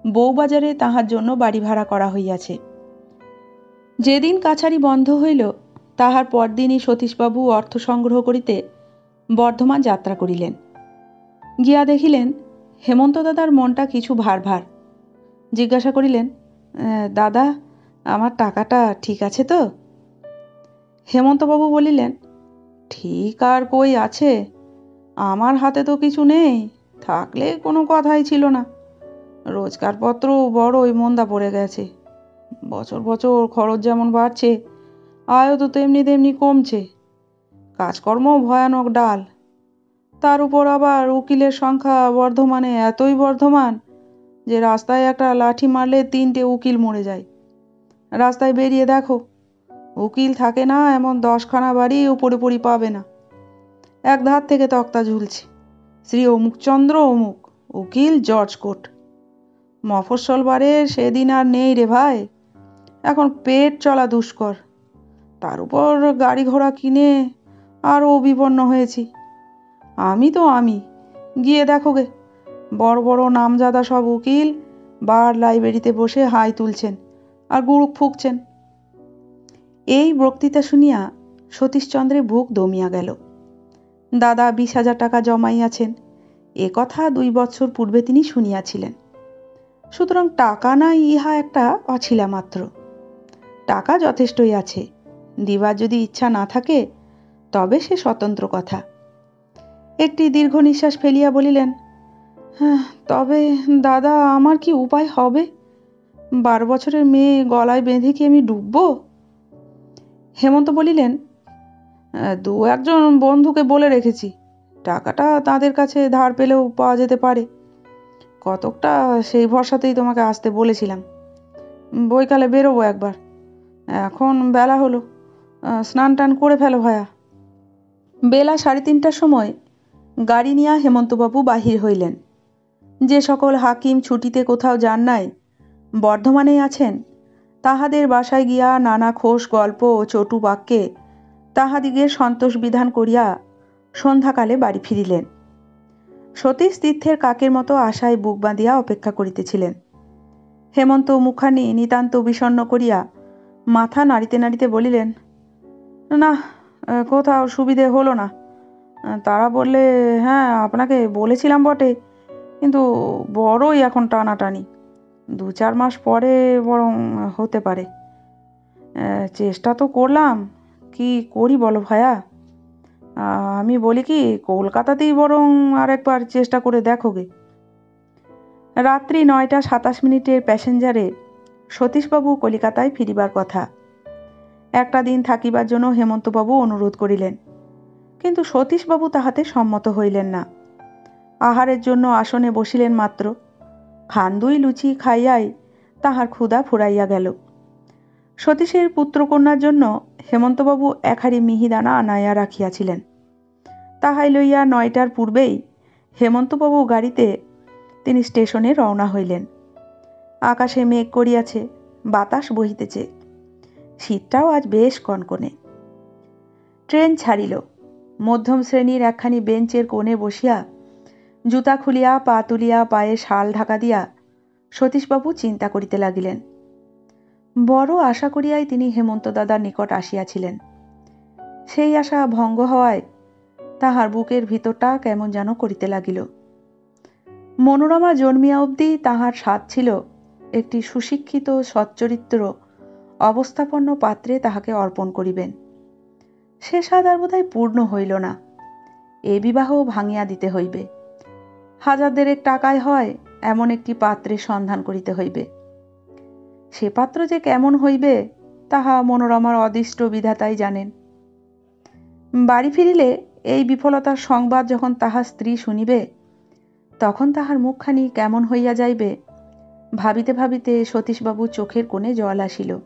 A: বউবাজারে তাহার জন্য বাড়ি ভাড়া করা হইয়াছে। যেদিন কাছারি বন্ধ হইল, তাহার পরদিনই সতীশবাবু অর্থ সংগ্রহ করিতে বর্ধমান যাত্রা করিলেন। গিয়া দেখিলেন, হেমন্ত দাদার মনটা কিছু ভার ভার। জিজ্ঞাসা করিলেন দাদা, আমার টাকাটা ঠিক আছে তো? হেমন্তবাবু বলিলেন, ঠিক আর কই আছে, আমার হাতে তো কিছু নেই, থাকলে কোনো কথাই ছিল না। রোজগারপত্র বড়ই মন্দা পড়ে গেছে, বছর বছর খরচ যেমন বাড়ছে, আয়ও তো তেমনি তেমনি কমছে। কাজকর্ম ভয়ানক ডাল তার উপর আবার উকিলের সংখ্যা বর্ধমানে এতই বর্ধমান যে রাস্তায় একটা লাঠি মারলে তিনটে উকিল মরে যায়। রাস্তায় বেরিয়ে দেখো, উকিল থাকে না, এমন দশখানা বাড়ি উপরে উপরি পাবে না। এক ধার থেকে তক্তা ঝুলছে। শ্রী অমুকচন্দ্র অমুক, উকিল জর্জ কোট। মফস্বল বারের সেদিন আর নেই রে ভাই। এখন পেট চলা দুষ্কর। তার উপর গাড়ি ঘোড়া কিনে আরও বিপন্ন হয়েছি। আমি তো আমি। গিয়ে দেখো গে। বড় বড় নামজাদা সব উকিল বার লাইব্রেরিতে বসে হাই তুলছেন আর গুড়ুক ফুকছেন। এই বক্তৃতা শুনিয়া সতীশচন্দ্রের বুক দমিয়া গেল। দাদা বিশ হাজার টাকা জমাইয়াছেন। এ কথা দুই বছর পূর্বে তিনি শুনিয়াছিলেন। সুতরাং টাকা নাই ইহা একটা অছিলা মাত্র। টাকা যথেষ্টই আছে। দিবার যদি ইচ্ছা না থাকে, তবে সে স্বতন্ত্র কথা। একটি দীর্ঘ নিঃশ্বাস ফেলিয়া বলিলেন হ্যাঁ তবে দাদা, আমার কি উপায় হবে? বারো বছরের মেয়ে গলায় বেঁধে কি আমি ডুববো? হেমন্ত বলিলেন, দু একজন বন্ধুকে বলে রেখেছি, টাকাটা তাদের কাছে ধার পেলেও পাওয়া যেতে পারে। কতকটা সেই ভরসাতেই তোমাকে আসতে বলেছিলাম। বইকালে বেরোবো একবার। এখন বেলা হলো। স্নান টান করে ফেলো ভায়া। বেলা সাড়ে তিনটার সময় গাড়ি নিয়া হেমন্তবাবু বাহির হইলেন। যে সকল হাকিম ছুটিতে কোথাও যান নাই বর্ধমানেই আছেন, তাহাদের বাসায় গিয়া নানা খোশ গল্প ও চটু বাক্যে তাহাদিগের সন্তোষ বিধান করিয়া সন্ধ্যাকালে বাড়ি ফিরিলেন। সতীশ তীর্থের কাকের মতো আশায় বুক বাঁধিয়া অপেক্ষা করিতেছিলেন। হেমন্ত মুখানি নিতান্ত বিষণ্ন করিয়া মাথা নাড়িতে নাড়িতে বলিলেন না কোথাও সুবিধে হলো না। তারা বললে হ্যাঁ আপনাকে বলেছিলাম বটে, কিন্তু বড়ই এখন টানাটানি। দু চার মাস পরে বরং হতে পারে। চেষ্টা তো করলাম, কি করি বলো ভায়া? আমি বলি কি, কলকাতাতেই বরং আরেকবার চেষ্টা করে দেখো গে। রাত্রি নয়টা সাতাশ মিনিটের প্যাসেঞ্জারে সতীশবাবু কলিকাতায় ফিরিবার কথা। একটা দিন থাকিবার জন্য হেমন্তবাবু অনুরোধ করিলেন। কিন্তু সতীশবাবু তাহাতে সম্মত হইলেন না। আহারের জন্য আসনে বসিলেন মাত্র। খান দুই লুচি খাইয়াই তাহার ক্ষুধা ফুরাইয়া গেল। সতীশের পুত্রকন্যার জন্য হেমন্তবাবু একহারি মিহিদানা আনাইয়া রাখিয়াছিলেন। তাহাই লইয়া নয়টার পূর্বেই হেমন্তবাবু গাড়িতে তিনি স্টেশনে রওনা হইলেন। আকাশে মেঘ করিয়াছে, বাতাস বহিতেছে। শীতটাও আজ বেশ কনকনে। ট্রেন ছাড়িল। মধ্যম শ্রেণির একখানি বেঞ্চের কোণে বসিয়া জুতা খুলিয়া, পা তুলিয়া, পায়ে শাল ঢাকা দিয়া সতীশবাবু চিন্তা করিতে লাগিলেন। বড় আশা করিয়াই তিনি হেমন্ত দাদার নিকট আসিয়াছিলেন। সেই আশা ভঙ্গ হওয়ায় তাহার বুকের ভিতরটা কেমন যেন করিতে লাগিল। মনোরমা জন্মিয়া অবধি তাহার স্বাদ ছিল একটি সুশিক্ষিত, সচ্চরিত্র, অবস্থাপন্ন পাত্রে তাহাকে অর্পণ করিবেন। সে স্বাদ আর বোধহয় পূর্ণ হইল না। এ বিবাহ ভাঙিয়া দিতে হইবে। হাজার দেড়েক টাকায় হয় এমন একটি পাত্রের সন্ধান করিতে হইবে। সে পাত্র যে কেমন হইবে, তাহা মনোরমার অদৃষ্ট বিধাতাই জানেন। বাড়ি ফিরিলে এই বিফলতার সংবাদ যখন তাহার স্ত্রী শুনিবে, তখন তাহার মুখখানি কেমন হইয়া যাইবে, ভাবিতে ভাবিতে সতীশবাবুর চোখের কোণে জল আসিল।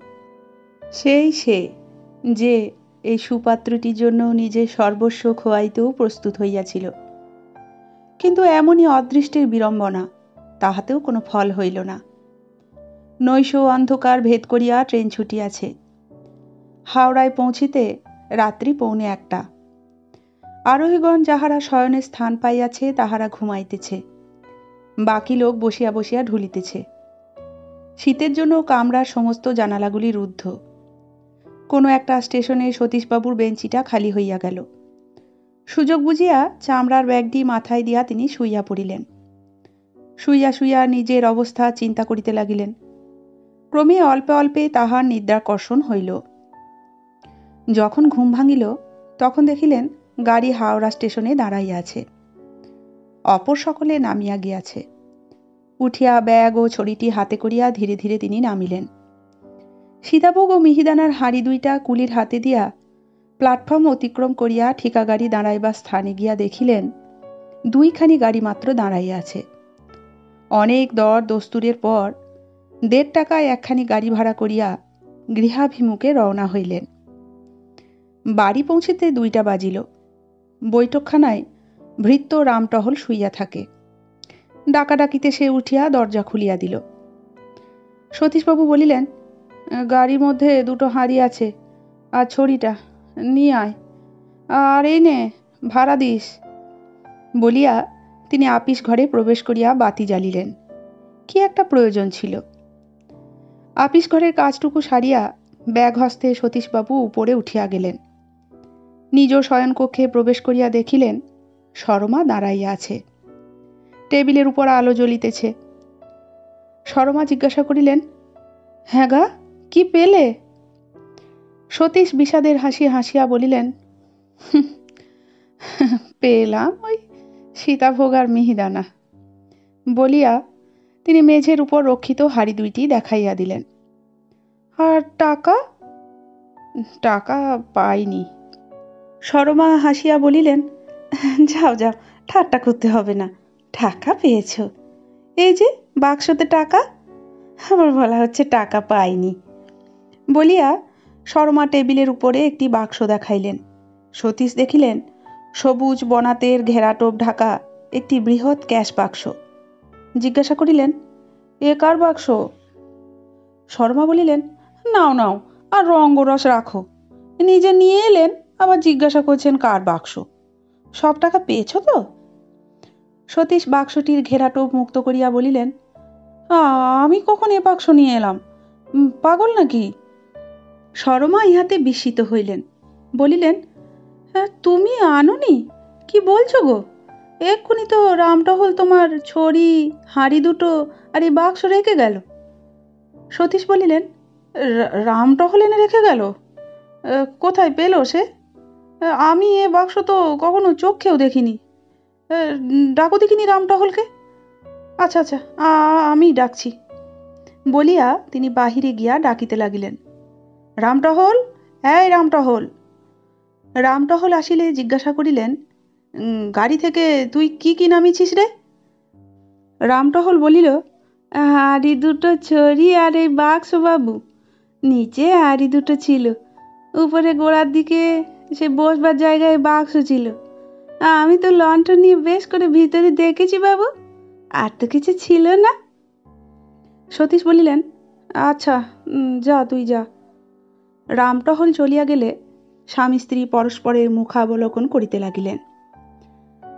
A: সেই সে যে এই সুপাত্রটির জন্য নিজের সর্বস্ব খোয়াইতেও প্রস্তুত হইয়াছিল। কিন্তু এমনই অদৃষ্টের বিড়ম্বনা, তাহাতেও কোনো ফল হইল না। নৈশ অন্ধকার ভেদ করিয়া ট্রেন ছুটিয়াছে। হাওড়ায় পৌঁছিতে রাত্রি পৌনে একটা। আরোহীগণ যাহারা শয়নের স্থান পাইয়াছে, তাহারা ঘুমাইতেছে। বাকি লোক বসিয়া বসিয়া ঢুলিতেছে। শীতের জন্য কামরার সমস্ত জানালাগুলি রুদ্ধ। কোনো একটা স্টেশনে সতীশবাবুর বেঞ্চিটা খালি হইয়া গেল। সুযোগ বুঝিয়া চামড়ার ব্যাগটি মাথায় দিয়া তিনি শুইয়া পড়িলেন। শুইয়া শুইয়া নিজের অবস্থা চিন্তা করিতে লাগিলেন। ক্রমে অল্পে অল্পে তাহার নিদ্রাকর্ষণ হইল। যখন ঘুম ভাঙিল, তখন দেখিলেন গাড়ি হাওড়া স্টেশনে দাঁড়াইয়াছে অপর সকলে নামিয়া গিয়াছে। উঠিয়া ব্যাগ ও ছড়িটি হাতে করিয়া ধীরে ধীরে তিনি নামিলেন। সীতাভোগ ও মিহিদানার হাঁড়ি দুইটা কুলির হাতে দিয়া প্ল্যাটফর্ম অতিক্রম করিয়া ঠিকা গাড়ি দাঁড়াইবার স্থানে গিয়া দেখিলেন, দুইখানি গাড়ি মাত্র দাঁড়াইয়া আছে অনেক দর দস্তুরের পর দেড় টাকায় একখানি গাড়ি ভাড়া করিয়া গৃহাভিমুখে রওনা হইলেন। বাড়ি পৌঁছিতে দুইটা বাজিল। বৈঠকখানায় ভৃত্য রামটহল শুইয়া থাকে। ডাকাডাকিতে সে উঠিয়া দরজা খুলিয়া দিল। সতীশবাবু বলিলেন গাড়ির মধ্যে দুটো হাঁড়ি আছে। আর ছড়িটা নিয়ে আয়। আর এই নে, ভাড়া দিস। বলিয়া তিনি আপিস ঘরে প্রবেশ করিয়া বাতি জ্বালিলেন। কি একটা প্রয়োজন ছিল। আপিস ঘরের কাজটুকু সারিয়া ব্যাগ হস্তে সতীশবাবু উপরে উঠিয়া গেলেন। নিজ শয়নকক্ষে প্রবেশ করিয়া দেখিলেন সরমা দাঁড়াইয়া আছে। টেবিলের উপর আলো জ্বলিতেছে। সরমা জিজ্ঞাসা করিলেন হ্যাঁ গা কি পেলে? সতীশ বিষাদের হাসি হাসিয়া বলিলেন পেলাম ওই সীতাভোগ আর মিহিদানা। বলিয়া তিনি মেঝের উপর রক্ষিত হাড়ি দুইটি দেখাইয়া দিলেন। আর টাকা? টাকা পাইনি। সরমা হাসিয়া বলিলেন, যাও যাও, ঠাট্টা করতে হবে না, টাকা পেয়েছ। এই যে, বাক্সতে টাকা? আবার বলা হচ্ছে টাকা পাইনি। বলিয়া শর্মা টেবিলের উপরে একটি বাক্স দেখাইলেন। সতীশ দেখিলেন, সবুজ বনাতের ঘেরাটোপ ঢাকা একটি বৃহৎ ক্যাশ বাক্স। জিজ্ঞাসা করিলেন, এ কার বাক্স? শর্মা বলিলেন, নাও নাও, আর রঙ্গরস রাখো। নিজে নিয়ে এলেন, আবার জিজ্ঞাসা করছেন কার বাক্স। সব টাকা পেয়েছ তো? সতীশ বাক্সটির ঘেরাটোপ মুক্ত করিয়া বলিলেন আমি কখন এ বাক্স নিয়ে এলাম? পাগল নাকি? সরমা ইহাতে বিস্মিত হইলেন। বলিলেন হ্যাঁ তুমি আনোনি? কি বলছো গো? এক্ষুনি তো রামটহল তোমার ছড়ি, হাঁড়ি দুটো আর এই বাক্স রেখে গেল। সতীশ বলিলেন রামটহল এনে রেখে গেল? কোথায় পেল সে? আমি এ বাক্স তো কখনো চোখেও দেখিনি। ডাকো দেখিনি রামটহলকে? আচ্ছা আচ্ছা আমি ডাকছি। বলিয়া তিনি বাহিরে গিয়া ডাকিতে লাগিলেন। রামটহল এই রামটহল রামটহল আসিলে জিজ্ঞাসা করিলেন গাড়ি থেকে তুই কি কি নামিছিস রে? রামটহল বলিল হাড়ি দুটো ছড়ি আর এই বাক্স বাবু। নিচে হাড়ি দুটো ছিল। উপরে গোড়ার দিকে সে বসবার জায়গায় বাক্স ছিল। আমি তো লন্ঠন নিয়ে বেশ করে ভিতরে দেখেছি বাবু, আর তো কিছু ছিল না। সতীশ বলিলেন আচ্ছা যা তুই যা। রামটহল চলিয়া গেলে স্বামী স্ত্রী পরস্পরের মুখাবলোকন করিতে লাগিলেন।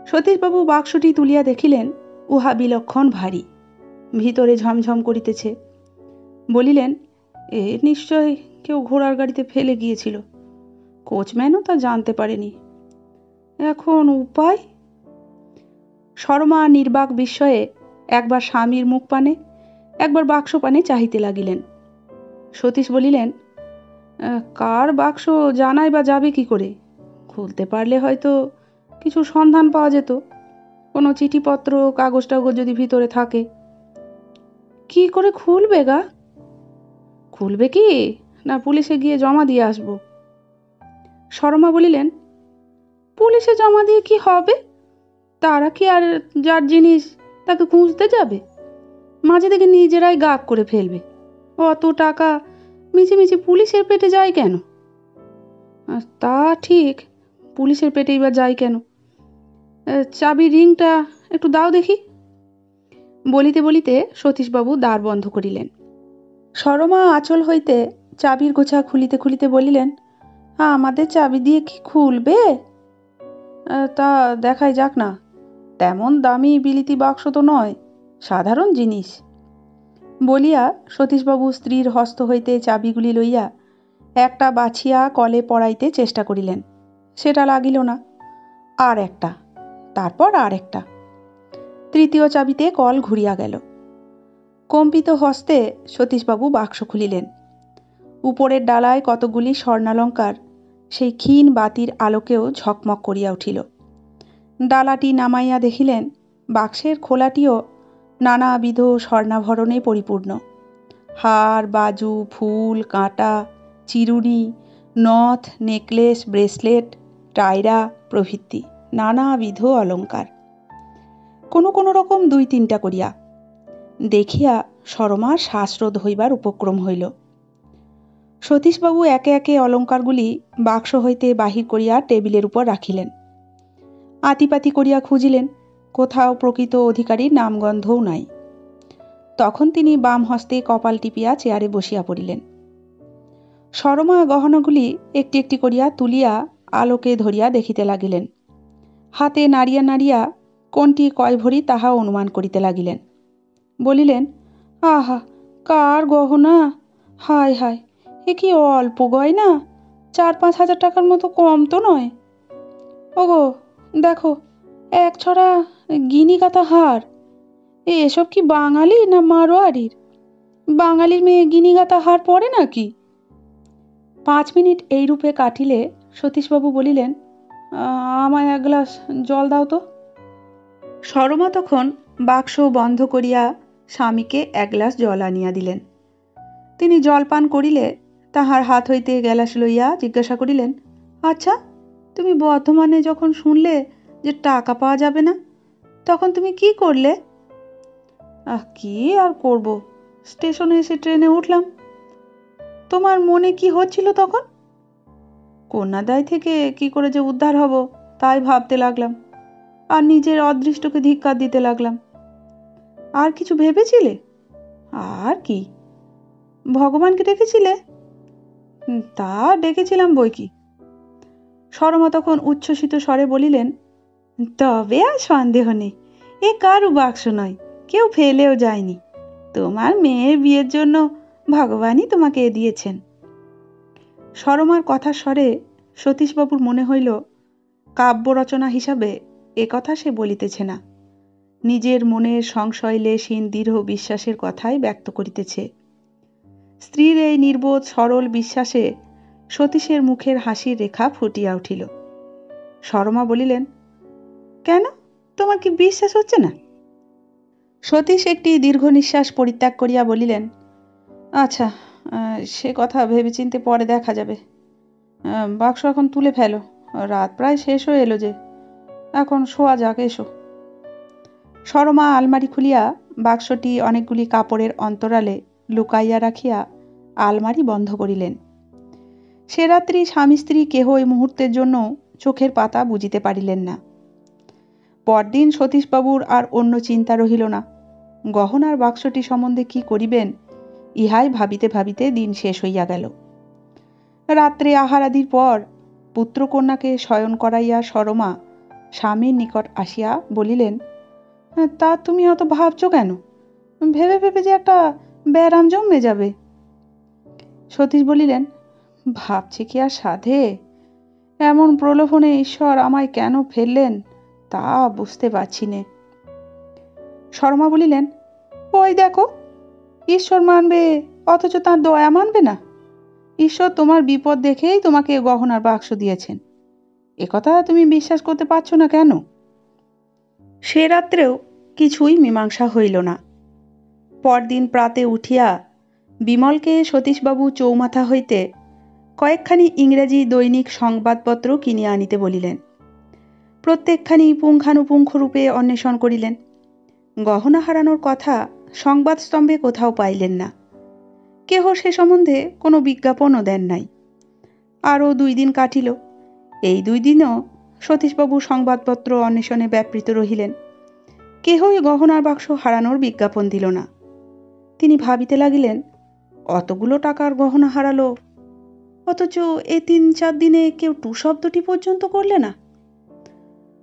A: সতীশবাবু বাক্সটি তুলিয়া দেখিলেন, উহা বিলক্ষণ ভারী। ভিতরে ঝমঝম করিতেছে। বলিলেন, এ নিশ্চয় কেউ ঘোড়ার গাড়িতে ফেলে গিয়েছিল। কোচম্যানও তা জানতে পারেনি। এখন উপায়? শর্মা নির্বাক বিস্ময়ে একবার স্বামীর মুখ পানে, একবার বাক্স পানে চাহিতে লাগিলেন। সতীশ বলিলেন কার বাক্স জানাই বা যাবে কি করে? খুলতে পারলে হয়তো কিছু সন্ধান পাওয়া যেত। কোনো চিঠিপত্র, কাগজ টাগজ যদি ভিতরে থাকে। কি করে খুলবে গা? খুলবে কি? না পুলিশে গিয়ে জমা দিয়ে আসব? শর্মা বলিলেন, পুলিশে জমা দিয়ে কি হবে? তারা কি আর যার জিনিস তাকে খুঁজতে যাবে? মাঝে থেকে নিজেরাই গাক করে ফেলবে। অত টাকা মিছিমিছি পুলিশের পেটে যায় কেন? তা ঠিক, পুলিশের পেটে এবার যায় কেন? চাবি রিংটা একটু দাও দেখি। বলিতে বলিতে সতীশবাবু দ্বার বন্ধ করিলেন। সরমা আঁচল হইতে চাবির গোছা খুলিতে খুলিতে বলিলেন হ্যাঁ আমাদের চাবি দিয়ে কি খুলবে? তা দেখাই যাক না। তেমন দামি বিলিতি বাক্স তো নয়, সাধারণ জিনিস। বলিয়া সতীশবাবু স্ত্রীর হস্ত হইতে চাবিগুলি লইয়া একটা বাছিয়া কলে পড়াইতে চেষ্টা করিলেন। সেটা লাগিল না। আর একটা, তারপর আর একটা। তৃতীয় চাবিতে কল ঘুরিয়া গেল। কম্পিত হস্তে সতীশবাবু বাক্স খুলিলেন। উপরের ডালায় কতগুলি স্বর্ণালঙ্কার সেই ক্ষীণ বাতির আলোকেও ঝকমক করিয়া উঠিল। ডালাটি নামাইয়া দেখিলেন, বাক্সের খোলাটিও নানাবিধ স্বর্ণাভরণে পরিপূর্ণ। হার, বাজু, ফুল, কাঁটা, চিরুনি, নথ, নেকলেস, ব্রেসলেট, টায়রা প্রভৃতি নানাবিধ অলঙ্কার। কোনো কোনো রকম দুই তিনটা করিয়া দেখিয়া সরমা শ্বাসরোধ হইবার উপক্রম হইল। সতীশবাবু একে একে অলঙ্কারগুলি বাক্স হইতে বাহির করিয়া টেবিলের উপর রাখিলেন। আতিপাতি করিয়া খুঁজিলেন। কোথাও প্রকৃত অধিকারীর নামগন্ধও নাই। তখন তিনি বাম হস্তে কপাল টিপিয়া চেয়ারে বসিয়া পড়িলেন। সরমা গহনাগুলি একটি একটি করিয়া তুলিয়া আলোকে ধরিয়া দেখিতে লাগিলেন। হাতে নাড়িয়া নাড়িয়া কোনটি কয় ভরি তাহা অনুমান করিতে লাগিলেন। বলিলেন, আহা, কার গহনা? হায় হায়, এ কি অল্প গয়না? চার পাঁচ হাজার টাকার মতো কম তো নয়। ওগো, দেখো এক ছড়া গিনি গিনিকাতা হার। এসব কি বাঙালি না মারোয়ারির? বাঙালির মেয়ে গিনিগাতা হার পরে নাকি? পাঁচ মিনিট এই রূপে কাটিলে সতীশবাবু বলিলেন আমায় এক গ্লাস জল দাও তো। সরমা তখন বাক্স বন্ধ করিয়া স্বামীকে এক গ্লাস জল আনিয়া দিলেন। তিনি জল পান করিলে তাহার হাত হইতে গ্যালাস লইয়া জিজ্ঞাসা করিলেন আচ্ছা তুমি বর্ধমানে যখন শুনলে যে টাকা পাওয়া যাবে না, তখন তুমি কি করলে? আহ, কি আর করব? স্টেশনে এসে ট্রেনে উঠলাম। তোমার মনে কি হচ্ছিল তখন? কন্যাদায় থেকে কি করে যে উদ্ধার হব, তাই ভাবতে লাগলাম। আর নিজের অদৃষ্টকে ধিক্কার দিতে লাগলাম। আর কিছু ভেবেছিলে? আর কি? ভগবানকে ডেকেছিলে? তা ডেকেছিলাম বই কি। সরমা তখন উচ্ছ্বসিত স্বরে বলিলেন তবে আর সন্দেহ নেই। এ কারু বাক্স নয়, কেউ ফেলেও যায়নি। তোমার মেয়ের বিয়ের জন্য ভগবানই তোমাকে দিয়েছেন। সরমার কথা স্বরে সতীশবাবুর মনে হইল কাব্য রচনা হিসাবে এ কথা সে বলিতেছে না। নিজের মনের সংশয়, লেশহীন, দৃঢ় বিশ্বাসের কথাই ব্যক্ত করিতেছে। স্ত্রীর এই নির্বোধ, সরল বিশ্বাসে সতীশের মুখের হাসির রেখা ফুটিয়া উঠিল। শর্মা বলিলেন কেন? তোমার কি বিশ্বাস হচ্ছে না? সতীশ একটি দীর্ঘ নিঃশ্বাস পরিত্যাগ করিয়া বলিলেন আচ্ছা সে কথা ভেবেচিন্তে পরে দেখা যাবে। বাক্স এখন তুলে ফেলো। রাত প্রায় শেষ হয়ে এলো যে। এখন শোয়া যাক, এসো। সরমা আলমারি খুলিয়া বাক্সটি অনেকগুলি কাপড়ের অন্তরালে লুকাইয়া রাখিয়া আলমারি বন্ধ করিলেন। সে রাত্রি স্বামী স্ত্রী কেহ ওই মুহূর্তের জন্য চোখের পাতা বুঝিতে পারিলেন না। পরদিন সতীশবাবুর আর অন্য চিন্তা রহিল না। গহনার বাক্সটি সম্বন্ধে কি করিবেন? ইহাই ভাবিতে ভাবিতে দিন শেষ হইয়া গেল। রাত্রে আহারাদির পর পুত্রকন্যাকে শয়ন করাইয়া সরমা স্বামীর নিকট আসিয়া বলিলেন, তা তুমি অত ভাবছ কেন? ভেবে ভেবে যে একটা ব্যারাম জমে যাবে। সতীশ বলিলেন, ভাবছি কি আর সাধে? এমন প্রলোভনে ঈশ্বর আমায় কেন ফেললেন? তা বুঝতে পারছি নে। শর্মা বলিলেন, ওই দেখো, ঈশ্বর মানবে, অথচ তার দয়া মানবে না। ঈশ্বর তোমার বিপদ দেখেই তোমাকে গহনার বাক্স দিয়েছেন। একথা তুমি বিশ্বাস করতে পারছ না কেন? সে রাত্রেও কিছুই মীমাংসা হইল না। পরদিন প্রাতে উঠিয়া বিমলকে সতীশবাবু চৌমাথা হইতে কয়েকখানি ইংরেজি দৈনিক সংবাদপত্র কিনিয়া আনিতে বলিলেন প্রত্যেকখানি পুঙ্খানুপুঙ্খ রূপে অন্বেষণ করিলেন। গহনা হারানোর কথা সংবাদস্তম্ভে কোথাও পাইলেন না। কেহ সে সম্বন্ধে কোনো বিজ্ঞাপনও দেন নাই। আরও দুই দিন কাটিল। এই দুই দিনও সতীশবাবু সংবাদপত্র অন্বেষণে ব্যাপৃত রহিলেন। কেহই গহনার বাক্স হারানোর বিজ্ঞাপন দিল না। তিনি ভাবিতে লাগিলেন, অতগুলো টাকার গহনা হারালো। অথচ এ তিন চার দিনে কেউ টু শব্দটি পর্যন্ত করলে না?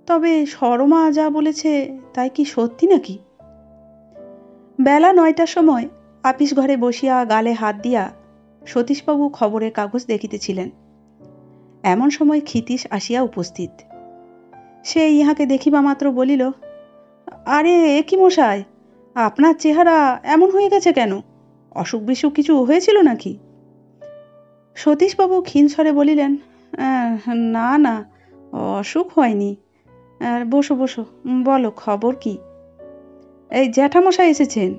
A: তবে শর্মা যা বলেছে তাই কি সত্যি নাকি? বেলা নয়টার সময় আপিস ঘরে বসিয়া গালে হাত দিয়া সতীশবাবু খবরের কাগজ দেখিতেছিলেন। এমন সময় ক্ষিতীশ আসিয়া উপস্থিত। সে ইহাকে দেখিবা মাত্র বলিল, আরে এ কি মশাই, আপনার চেহারা এমন হয়ে গেছে কেন? অসুখ বিসুখ কিছু হয়েছিল নাকি? সতীশবাবু ক্ষীণস্বরে বলিলেন না না, অসুখ হয়নি। আর বসো বসো। বলো, খবর কি? এই জ্যাঠামশাই এসেছেন।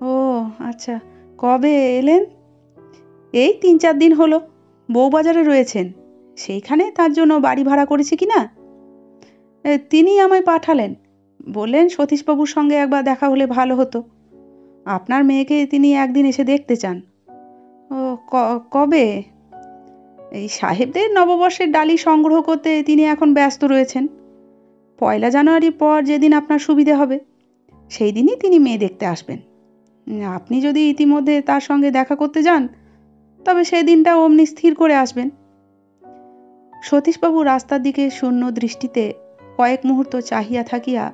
A: ও আচ্ছা। কবে এলেন? এই তিন চার দিন হলো। বউবাজারে রয়েছেন। সেইখানে তার জন্য বাড়ি ভাড়া করেছি কি না তিনি আমায় পাঠালেন। বললেন সতীশবাবুর সঙ্গে একবার দেখা হলে ভালো হতো। আপনার মেয়েকে তিনি একদিন এসে দেখতে চান। ও কবে? এই সাহেবদের নববর্ষের ডালি সংগ্রহ করতে তিনি এখন ব্যস্ত রয়েছেন। পয়লা জানুয়ারির পর যেদিন আপনার সুবিধে হবে সেই দিনই তিনি মেয়ে দেখতে আসবেন। আপনি যদি ইতিমধ্যে তার সঙ্গে দেখা করতে যান, তবে সেই দিনটা অমনি স্থির করে আসবেন। সতীশবাবু রাস্তার দিকে শূন্য দৃষ্টিতে কয়েক মুহূর্ত চাহিয়া থাকিয়া